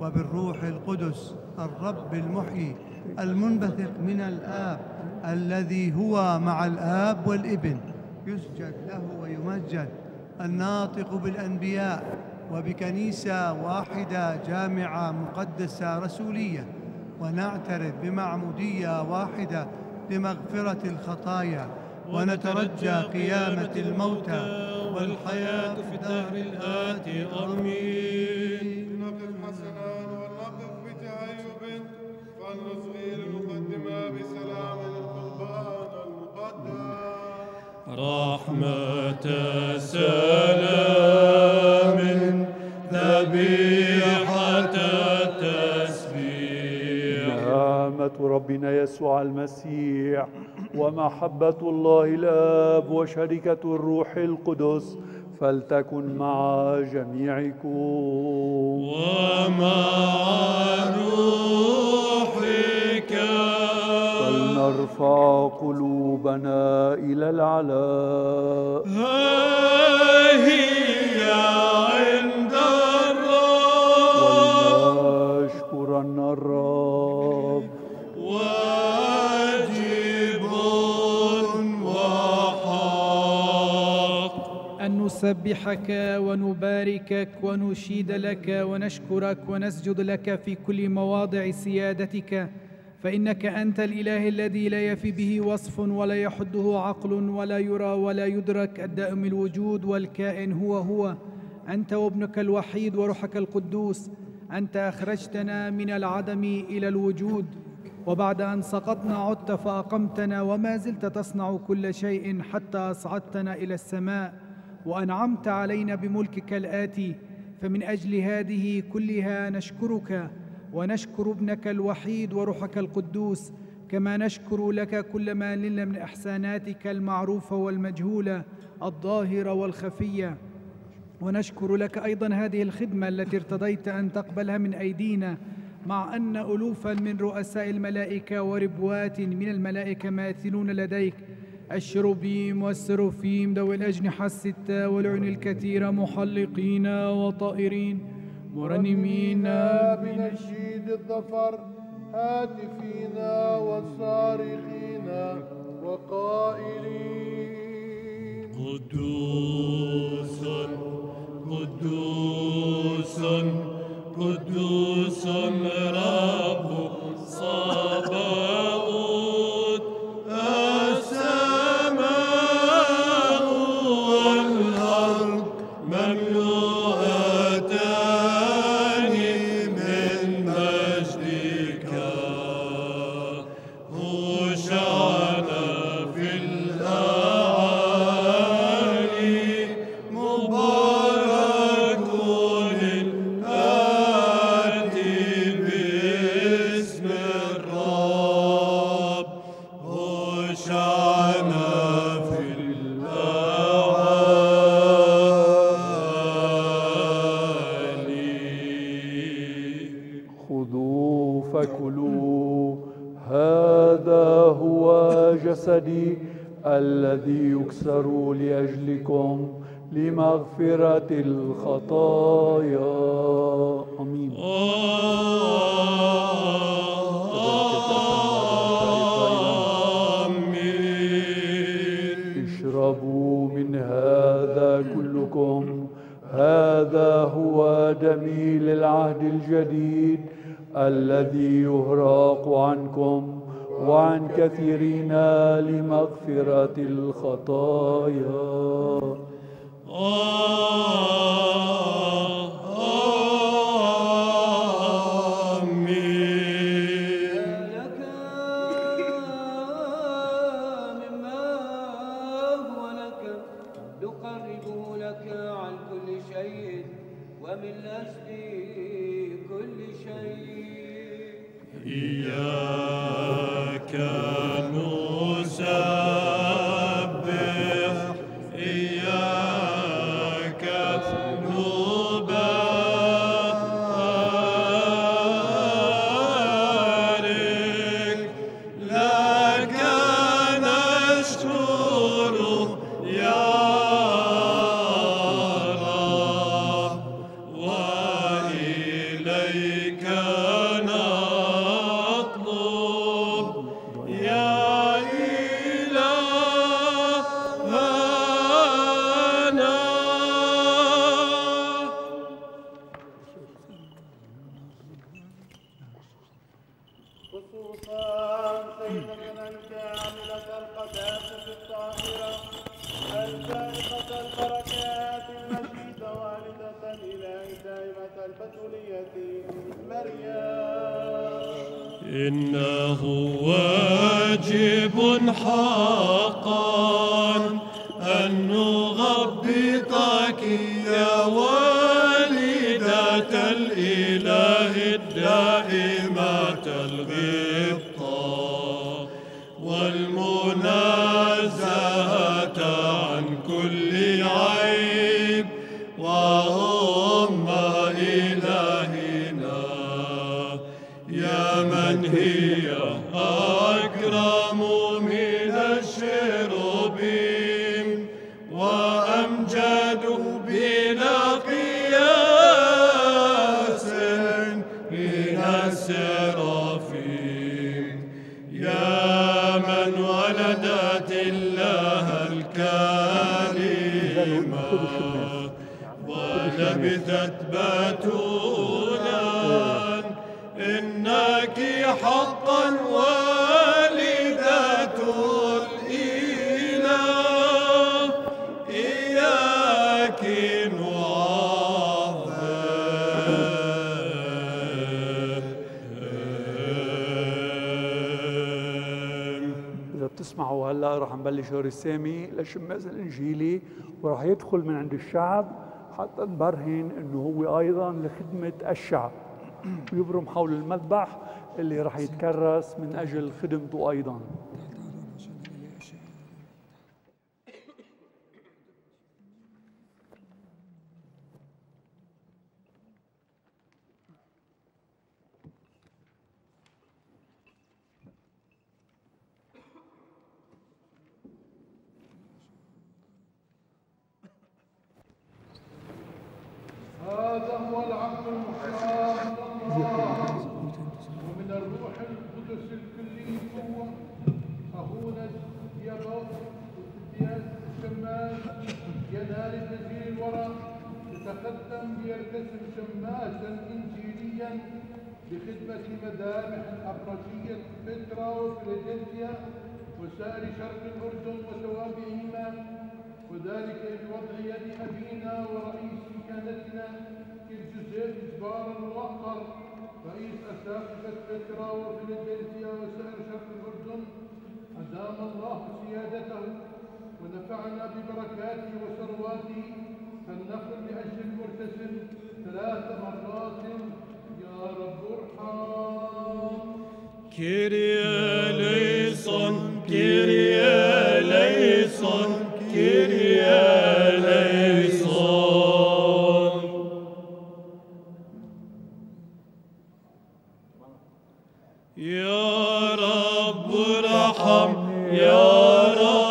[SPEAKER 6] وبالروح القدس الرب المحيي المنبثق من الآب الذي هو مع الآب والإبن. يسجد له ويمجد. الناطق بالأنبياء وبكنيسة واحدة جامعة مقدسة رسولية. ونعترف بمعمودية واحدة لمغفرة الخطايا ونترجى قيامة الموتى والحياة في الدهر الآتي آمين.
[SPEAKER 10] نقف حسنا ولنقف بتهيب فلنصغي للمقدمة بسلام القربان المقدس
[SPEAKER 4] رحمة سلام
[SPEAKER 1] ربنا يسوع المسيح ومحبة الله الآب وشركة الروح القدس فلتكن مع جميعكم.
[SPEAKER 4] ومع روحك.
[SPEAKER 1] فلنرفع قلوبنا إلى العلاء.
[SPEAKER 4] ها هي
[SPEAKER 11] نسبحك ونباركك ونشيد لك ونشكرك ونسجد لك في كل مواضع سيادتك. فإنك أنت الإله الذي لا يفي به وصف ولا يحده عقل ولا يرى ولا يدرك. الدائم الوجود والكائن هو هو. أنت وابنك الوحيد وروحك القدوس. أنت أخرجتنا من العدم إلى الوجود. وبعد أن سقطنا عدت فأقمتنا. وما زلت تصنع كل شيء حتى أصعدتنا إلى السماء. وأنعمت علينا بملكك الآتي فمن أجل هذه كلها نشكرك ونشكر ابنك الوحيد وروحك القدوس كما نشكر لك كل ما لنا من إحساناتك المعروفة والمجهولة الظاهرة والخفية ونشكر لك أيضا هذه الخدمة التي ارتضيت أن تقبلها من أيدينا مع أن الوفا من رؤساء الملائكة وربوات من الملائكة ماثلون لديك. الشروبيم والسروفيم ذوي الأجنحة الستة والعيون الكثيرة محلقين وطائرين مرنمين
[SPEAKER 2] بنشيد الظفر هاتفين
[SPEAKER 1] وصارخين وقائلين. قدوس قدوس قدوس رب صباؤ الخطايا.
[SPEAKER 4] يا
[SPEAKER 10] والدة الإله
[SPEAKER 4] الدائمة الغبطة والمنى حقا والدات الإله. إياك
[SPEAKER 1] إذا بتسمعوا هلا رح نبلش رسامي لشماس الإنجيلي ورح يدخل من عند الشعب حتى نبرهن إنه هو أيضا لخدمة الشعب. ويبرم حول المذبح اللي راح يتكرس من أجل خدمته أيضا.
[SPEAKER 10] هذا هو العبد المختار ليرتسم شماسا انجيليا لخدمه مدامح الابرجيه بترا وفيلادلفيا وسائر شرق الأردن وتوابعهما. وذلك بوضع يد أبينا ورئيس كهنتنا الجزير جبار واخطر رئيس أساقفة بترا وفيلادلفيا وسائر شرق الأردن. ادام الله سيادته ونفعنا ببركاته وثرواته. فلنقل لأجل المرتسم ثلاث مرات يا رب ارحم
[SPEAKER 4] Kyrie eleison, Kyrie eleison, Kyrie eleison. يا رب ارحم يا رب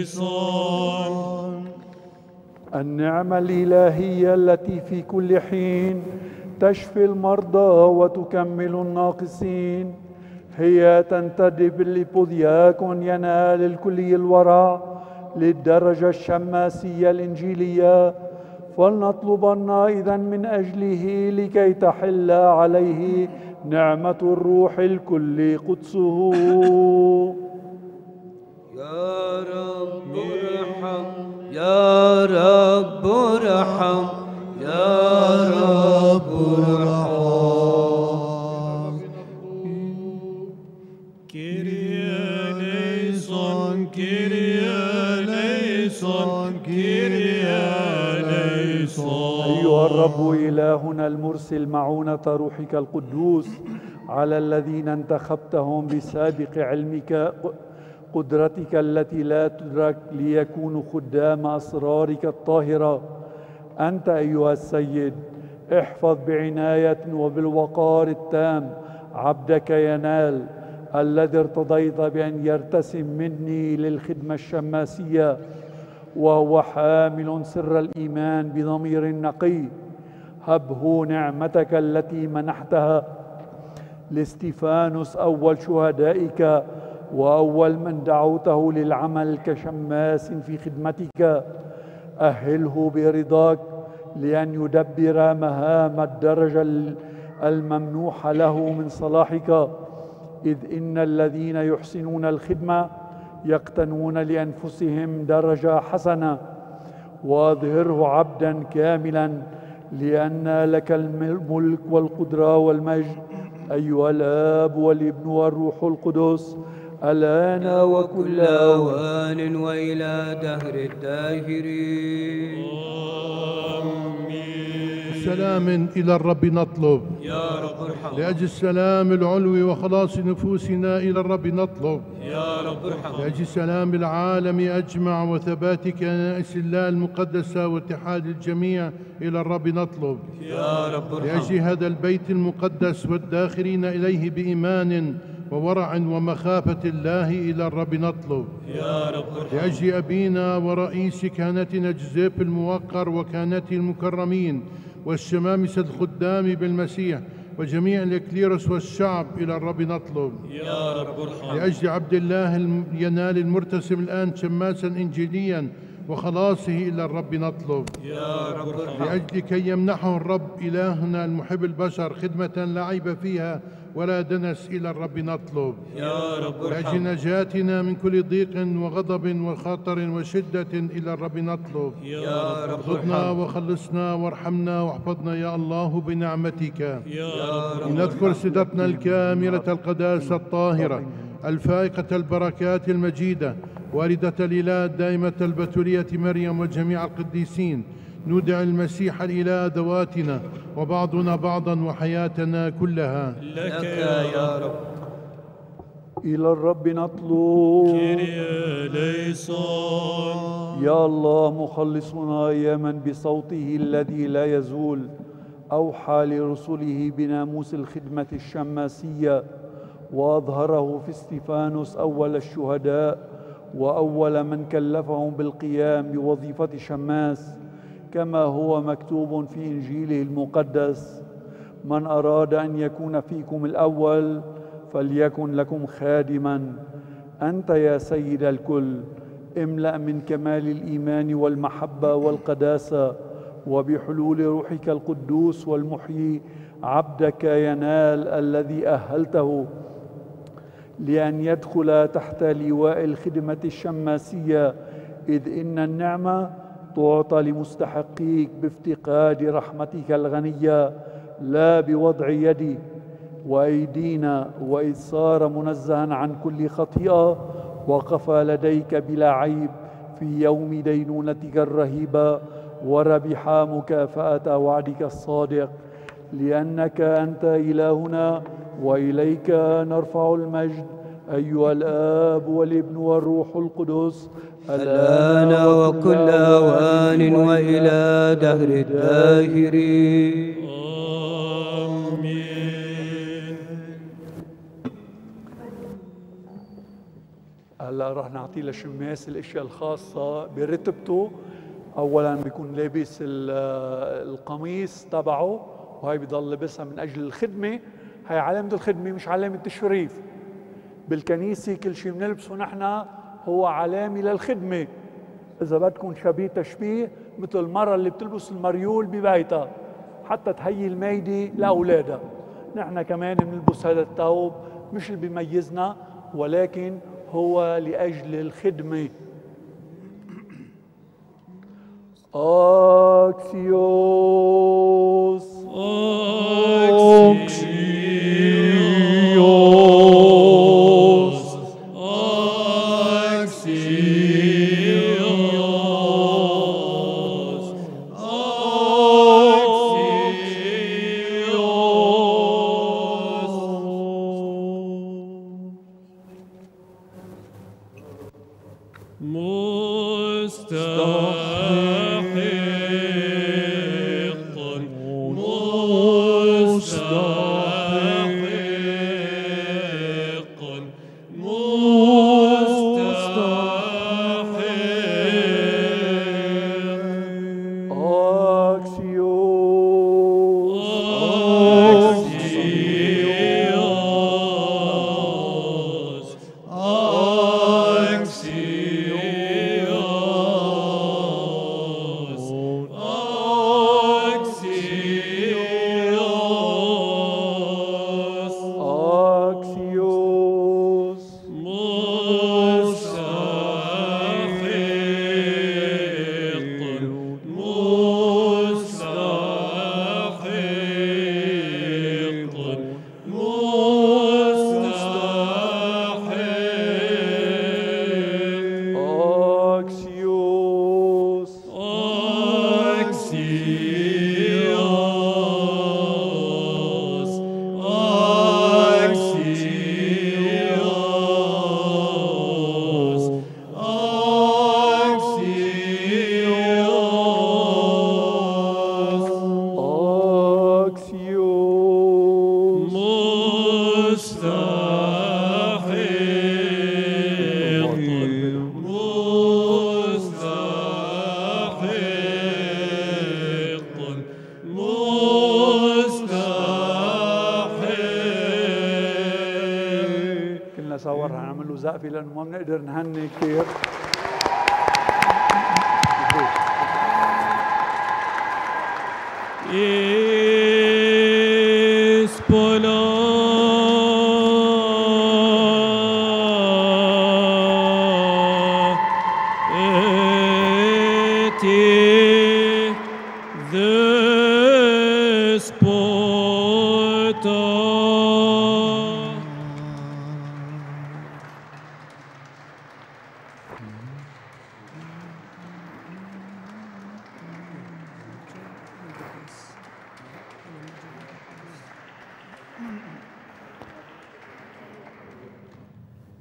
[SPEAKER 4] ليسون
[SPEAKER 1] النعمة الإلهية التي في كل حين تشفي المرضى وتكمل الناقصين. هي تنتدب لبودياكون ينال الكلي الورع للدرجة الشماسية الإنجيلية. فلنطلبن إذا من أجله لكي تحل عليه نعمة الروح الكل قدسه.
[SPEAKER 8] يا رب ارحم يا رب ارحم يا رب ارحم.
[SPEAKER 4] Κύριε ελέησον Κύριε ελέησον Κύριε ελέησον
[SPEAKER 1] أيها الرب إلهنا المرسل معونة روحك القدوس على الذين انتخبتهم بسابق علمك. قدرتك التي لا تدرك ليكونوا خدام أسرارك الطاهرة. أنت أيها السيد احفظ بعناية وبالوقار التام عبدك ينال الذي ارتضيت بأن يرتسم مني للخدمة الشماسية وهو حامل سر الإيمان بضمير نقي. هبه نعمتك التي منحتها. لاستيفانوس أول شهدائك وأول من دعوته للعمل كشماس في خدمتك أهله برضاك لأن يدبر مهام الدرجة الممنوحة له من صلاحك. إذ إن الذين يحسنون الخدمة يقتنون لأنفسهم درجة حسنة. واظهره عبدا كاملا لأن لك الملك والقدرة والمجد. أيها الآب والابن والروح القدس الآن
[SPEAKER 8] وكل أوان وإلى دهر الداهرين.
[SPEAKER 10] سلام إلى الرب نطلب.
[SPEAKER 8] يا رب ارحم.
[SPEAKER 10] لأجل السلام العلوي وخلاص نفوسنا إلى الرب نطلب.
[SPEAKER 8] يا رب ارحم.
[SPEAKER 10] لأجل سلام العالم أجمع وثبات كنائس الله المقدسة واتحاد الجميع إلى الرب نطلب.
[SPEAKER 8] يا رب ارحم.
[SPEAKER 10] لأجل هذا البيت المقدس والداخلين إليه بإيمان وورع ومخافة الله إلى الرب نطلب.
[SPEAKER 8] يا رب
[SPEAKER 10] لأجل أبينا ورئيس كهنتنا جزيف الموقر وكهنته المكرمين والشمامسة الخدام بالمسيح وجميع الإكليروس والشعب إلى الرب نطلب.
[SPEAKER 8] يا رب ارحم
[SPEAKER 10] لأجل عبد الله ينال المرتسم الآن شماسا إنجيليا وخلاصه إلى الرب نطلب.
[SPEAKER 8] يا رب ارحم
[SPEAKER 10] لأجل كي يمنحه الرب إلهنا المحب البشر خدمة لا عيب فيها ولا دنس إلى الرب نطلب.
[SPEAKER 8] يا رب ارحم
[SPEAKER 10] نجاتنا من كل ضيق وغضب وخطر وشدة إلى الرب نطلب.
[SPEAKER 8] يا رب
[SPEAKER 10] خذنا
[SPEAKER 8] ارحم
[SPEAKER 10] وخلصنا وارحمنا واحفظنا يا الله بنعمتك.
[SPEAKER 8] يا رب
[SPEAKER 10] نذكر سدتنا الكاملة القداسة الطاهرة الفائقة البركات المجيدة والدة الإله دائمة البتولية مريم وجميع القديسين نودع المسيح الإله ذواتنا وبعضنا بعضا وحياتنا كلها.
[SPEAKER 8] لك يا رب.
[SPEAKER 1] إلى الرب نطلب. يا الله مخلصنا يا من بصوته الذي لا يزول. أوحى لرسله بناموس الخدمة الشماسية. وأظهره في استيفانوس أول الشهداء. وأول من كلفهم بالقيام بوظيفة شماس. كما هو مكتوب في إنجيله المقدس. من أراد أن يكون فيكم الأول فليكن لكم خادما. أنت يا سيد الكل املأ من كمال الإيمان والمحبة والقداسة وبحلول روحك القدوس والمحيي عبدك ينال الذي أهلته. لأن يدخل تحت لواء الخدمة الشماسية إذ إن النعمة تعطى لمستحقيك بافتقاد رحمتك الغنية لا بوضع يدي وأيدينا وإذ صار منزها عن كل خطيئة وقف لديك بلا عيب في يوم دينونتك الرهيبة وربح مكافأة وعدك الصادق لأنك أنت إلهنا وإليك نرفع المجد أيها الآب والابن والروح القدس
[SPEAKER 8] الآن وكل أوان وإلى دهر الداهرين
[SPEAKER 4] آمين.
[SPEAKER 1] هلا رح نعطي لشماس الأشياء الخاصة. برتبته اولا بيكون لابس ال- القميص تبعه وهي بضل لابسها من أجل الخدمة. هي علامة الخدمة مش علامة تشريف بالكنيسة كل شيء بنلبسه نحن. هو علامة للخدمة. إذا بدكم شبيه تشبيه مثل المراه اللي بتلبس المريول ببيتها حتى تهيي الميدة لأولادها. نحن كمان بنلبس هذا الثوب مش اللي بيميزنا ولكن هو لأجل الخدمة. آكسيوس.
[SPEAKER 4] أكسيوس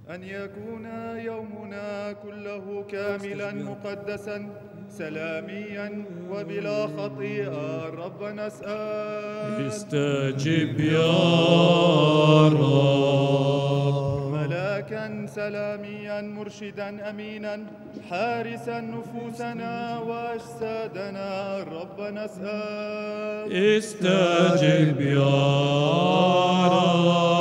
[SPEAKER 3] أن يكون يومنا كله كاملا مقدسا سلاميا وبلا خطيئة. رب نسأل
[SPEAKER 4] استجب يا رب.
[SPEAKER 3] ملاكا سلاميا مرشدا أمينا حارسا نفوسنا وأجسادنا. رب نسأل
[SPEAKER 4] استجب يا رب.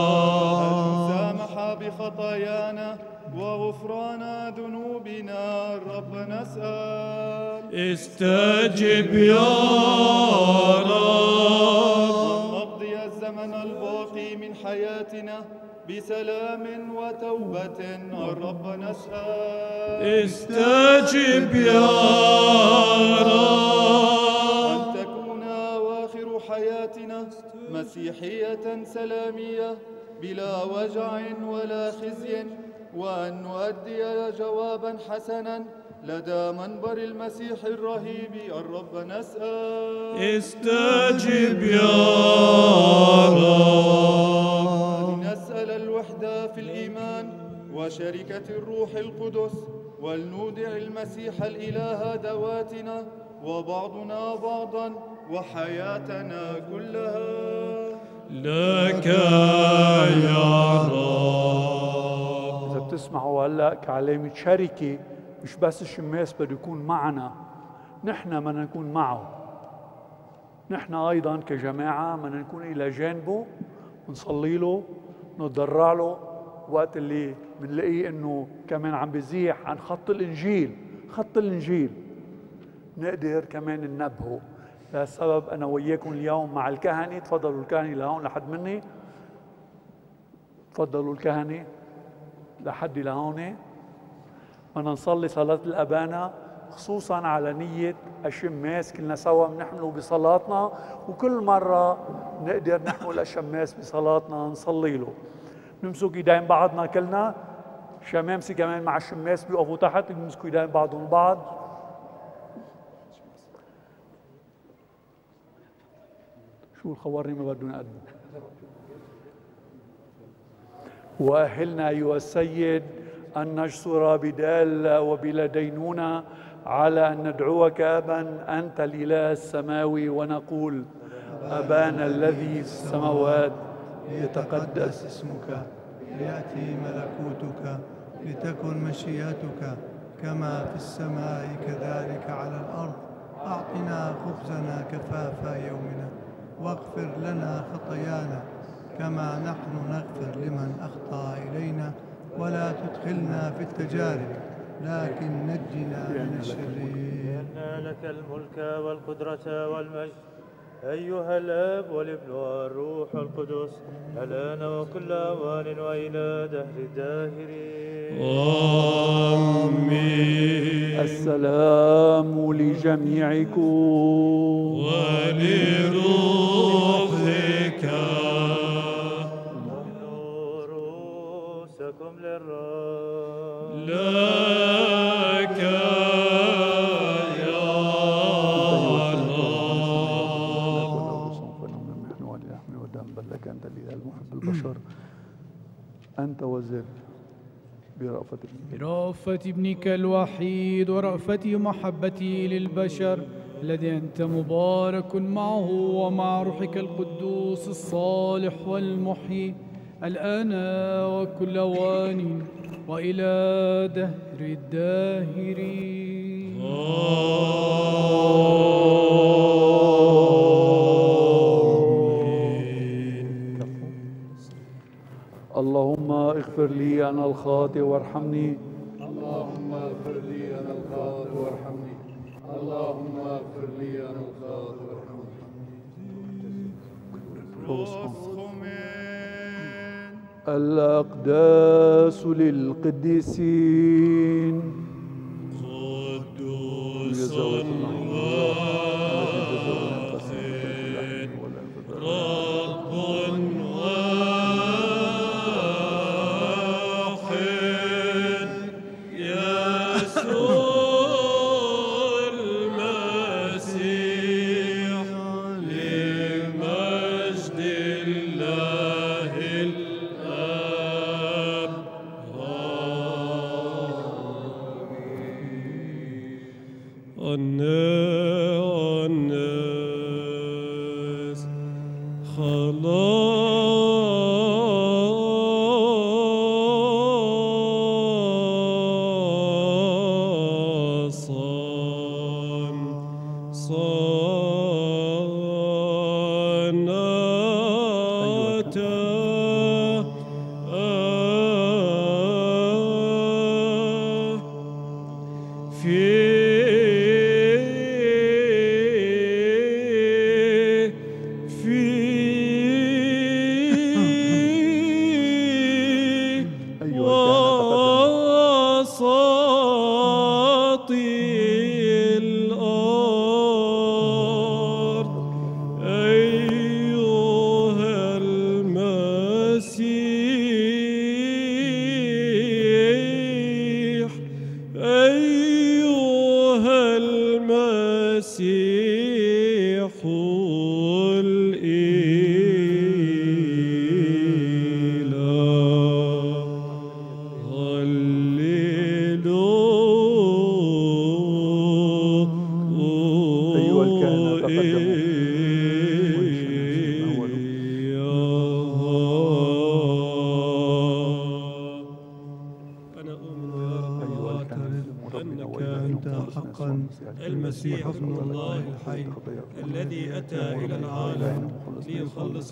[SPEAKER 3] بخطايانا وغفران ذنوبنا. رب نسأل.
[SPEAKER 4] استجب يا رب.
[SPEAKER 3] نقضي الزمن الباقي من حياتنا بسلام وتوبة. الرب نسأل.
[SPEAKER 4] استجب يا رب.
[SPEAKER 3] أن تكون آخر حياتنا مسيحية سلامية. بلا وجع ولا خزي وأن نؤدي جوابا حسنا. لدى منبر المسيح الرهيب الرب نسأل.
[SPEAKER 4] استجب يا رب.
[SPEAKER 3] نسأل الوحدة في الإيمان وشركة الروح القدس ولنودع المسيح الإله دواتنا وبعضنا بعضا وحياتنا كلها.
[SPEAKER 4] لك يا رب.
[SPEAKER 1] إذا بتسمعوا هلا كعلامة شركة مش بس الشماس بده يكون معنا نحن بدنا نكون معه. نحن أيضا كجماعة بدنا نكون إلى جانبه ونصلي له نتضرع له وقت اللي بنلاقيه إنه كمان عم بزيح عن خط الإنجيل. خط الإنجيل. نقدر كمان ننبهه. لهالسبب أنا وياكم اليوم مع الكهنة. تفضلوا الكهنة لهون لحد مني. تفضلوا الكهنة لحد لهون. بدنا نصلي صلاة الابانا خصوصا على نية الشماس كلنا سوا بنحمله بصلاتنا وكل مرة نقدر نحمل الشماس بصلاتنا نصلي له. نمسك إيدين بعضنا كلنا. شمامسي كمان مع الشماس بيقفوا تحت بيمسكوا إيدين بعضهم بعض. شو الخوارني ما بدنا نقدم وأهلنا أيها السيد أن نجسر بدال وبلا دينونة على أن ندعوك أبا أنت الإله السماوي ونقول أبانا الذي في السماوات
[SPEAKER 6] ليتقدس اسمك. ليأتي ملكوتك لتكن مشيئتك. كما في السماء كذلك على الأرض. أعطنا خبزنا كفاف يومنا. واغفر لنا خطايانا كما نحن نغفر لمن أخطأ إلينا ولا تدخلنا في التجارب لكن نجنا من الشرير.
[SPEAKER 12] لك الملك والقدرة والمجد. أيها الآب والابن والروح القدس الآن وكل أوان وإلى دهر الداهرين.
[SPEAKER 4] آمين.
[SPEAKER 1] السلام لجميعكم.
[SPEAKER 4] ولروحك
[SPEAKER 1] أنت وزر برأفة ابنك.
[SPEAKER 11] برأفة ابنك الوحيد ورأفته محبته للبشر الذي أنت مبارك معه ومع روحك القدوس الصالح والمحيي. الآن وكل أوان وإلى دهر الداهرين.
[SPEAKER 1] اغفر لي أنا الخاطئ وارحمني.
[SPEAKER 2] اللهم اغفر لي أنا الخاطئ وارحمني. اللهم اغفر لي أنا الخاطئ وارحمني.
[SPEAKER 1] الأقداس للقديسين.
[SPEAKER 4] قدوس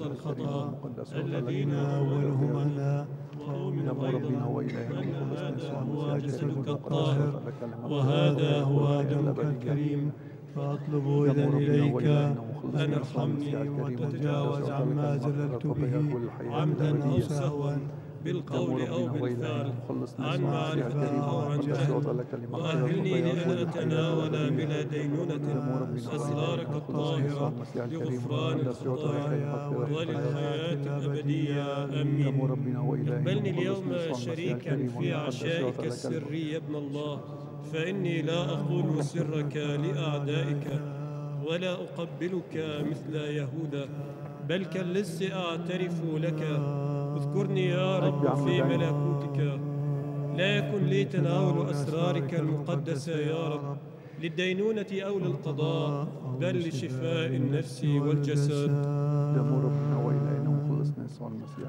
[SPEAKER 4] ليخلص الخطأ الذين
[SPEAKER 1] وإلهنا
[SPEAKER 4] أن
[SPEAKER 1] مخلصنا
[SPEAKER 4] هذا
[SPEAKER 1] يسوع
[SPEAKER 4] هو جسدك الطاهر وهذا هو
[SPEAKER 6] دمك الكريم. فأطلب إذا إليك
[SPEAKER 4] أن ارحمني
[SPEAKER 6] وتجاوز عما زللت به
[SPEAKER 4] عمدا أو. سهوا. بالقول أو بالفعل عن معرفة أو عن جهل وأهلني لأن أتناول بلا دينونة. أسرارك الطاهرة. لغفران الخطايا وللحياة الأبدية. آمين. أقبلني اليوم شريكا في عشائك السري يا ابن الله. فإني لا أقول سرك لأعدائك ولا أقبلك مثل يهوذا. بل كاللص أعترف لك. اذكرني يا رب في ملكوتك. لا يكن لي تناول أسرارك المقدسة يا رب. للدينونة أو للقضاء بل لشفاء النفس والجسد.
[SPEAKER 1] دم ربنا وإلهنا مخلصنا يسوع المسيح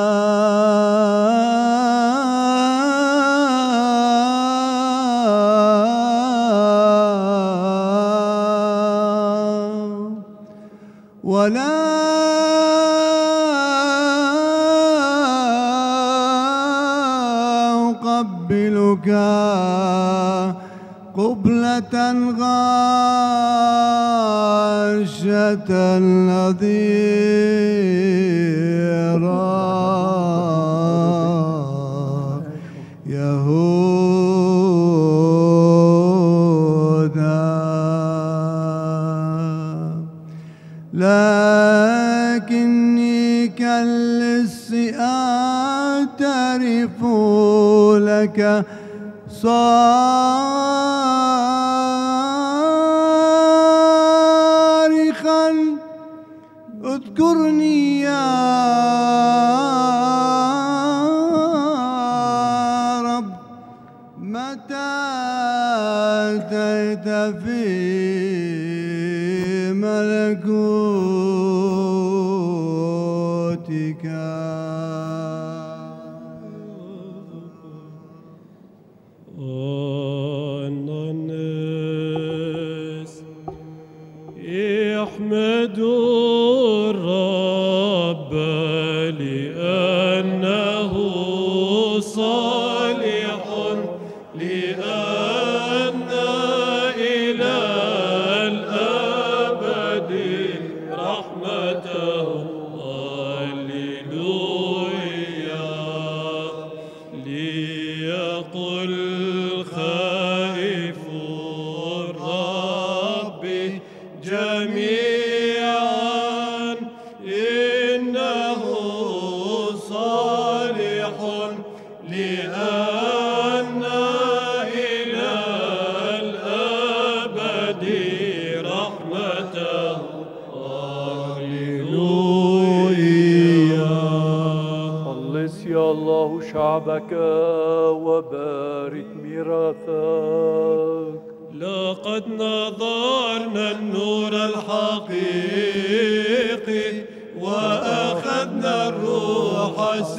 [SPEAKER 6] غاشة نذيرا يهودا. لكني كاللص أعترف لك
[SPEAKER 4] صار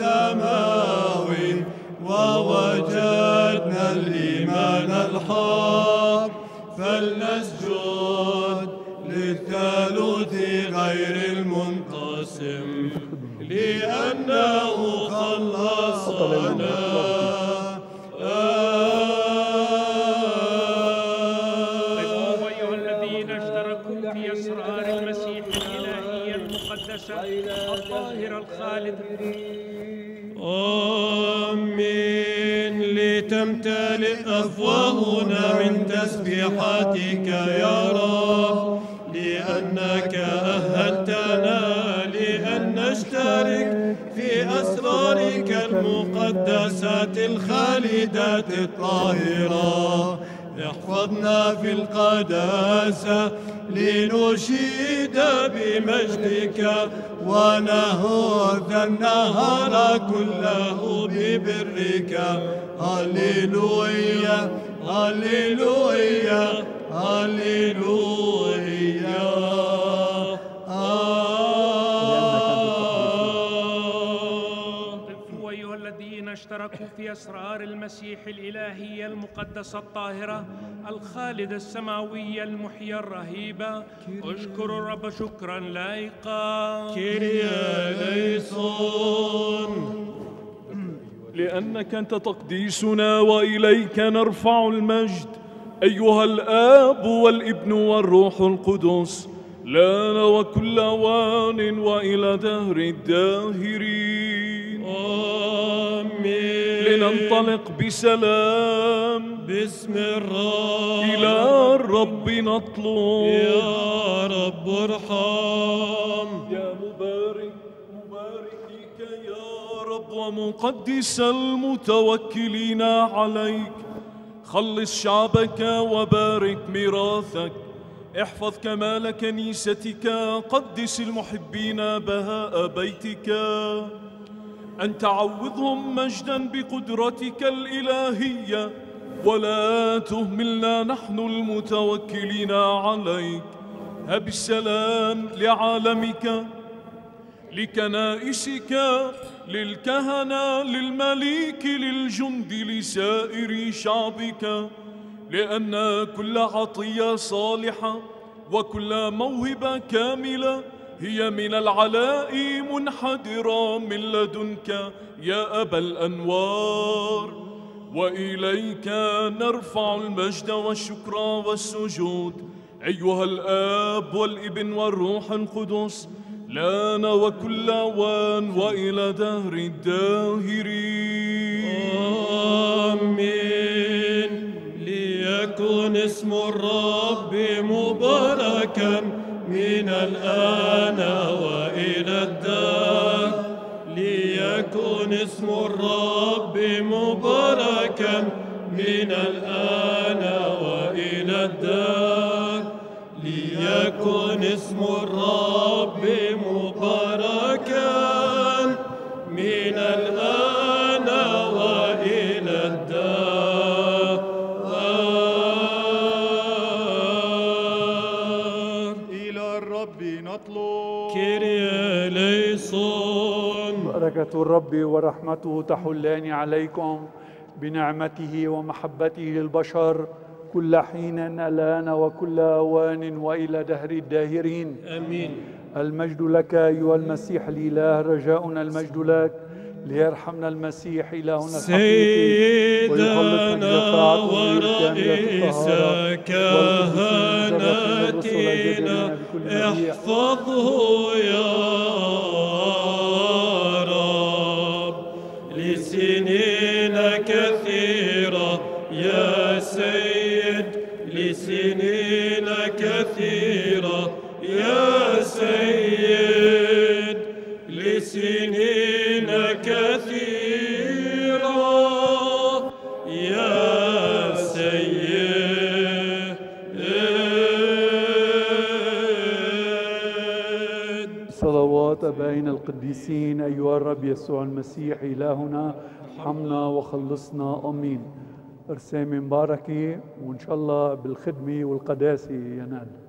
[SPEAKER 4] السماوي ووجدنا الإيمان الحق فلنسجد للثالوث غير المنقسم لأنه خلصنا. لتمتلئ أفواهنا من تسبيحاتك يا رب لأنك أهلتنا لأن نشترك في أسرارك المقدسة الخالدة الطاهرة. احفظنا في القداسة لنشيد بمجدك ونهوذ النهار كله ببرك. هللويا هللويا هللويا.
[SPEAKER 5] اشتركوا في أسرار المسيح الإلهية المقدسة الطاهرة الخالدة السماوية المحيا الرهيبة اشكروا الرب شكرا لائقا.
[SPEAKER 4] كيريا ليسون
[SPEAKER 7] لأنك أنت تقديسنا وإليك نرفع المجد. أيها الآب والابن والروح القدس لأن وكل أوان وإلى دهر الداهرين.
[SPEAKER 4] آمين.
[SPEAKER 7] لننطلق بسلام.
[SPEAKER 4] باسم الرب.
[SPEAKER 7] إلى الرب نطلب.
[SPEAKER 4] يا رب ارحم.
[SPEAKER 7] يا مبارك مباركيك يا رب ومقدس المتوكلين عليك. خلص شعبك وبارك ميراثك. احفظ كمال كنيستك. قدس المحبين بهاء بيتك. أن تعوضهم مجدا بقدرتك الإلهية ولا تهملنا نحن المتوكلين عليك. هب السلام لعالمك لكنائسك للكهنة للمليك للجند لسائر شعبك لأن كل عطية صالحة وكل موهبة كاملة هي من العلاء منحدرة من لدنك يا أبا الأنوار. وإليك نرفع المجد والشكر والسجود. أيها الآب والابن والروح القدس لأن وكل أوان وإلى دهر الداهرين.
[SPEAKER 4] آمين. ليكن اسم الرب مباركا. من الآن وإلى الدار ليكن اسم الرب مباركا من الآن وإلى الدار ليكن اسم الرب
[SPEAKER 1] بركة الرب ورحمته تحلان عليكم بنعمته ومحبته للبشر كل حين الآن وكل أوان وإلى دهر الداهرين.
[SPEAKER 4] آمين.
[SPEAKER 1] المجد لك أيها المسيح الإله رجاؤنا المجد لك ليرحمنا المسيح إلهنا الحقيقي من
[SPEAKER 4] سيدنا ورئيس كهنتنا احفظه يا
[SPEAKER 1] أبائنا القديسين أيها الرب يسوع المسيح إلهنا ارحمنا وخلصنا آمين. رسامة مباركة وإن شاء الله بالخدمة والقداسة ينال.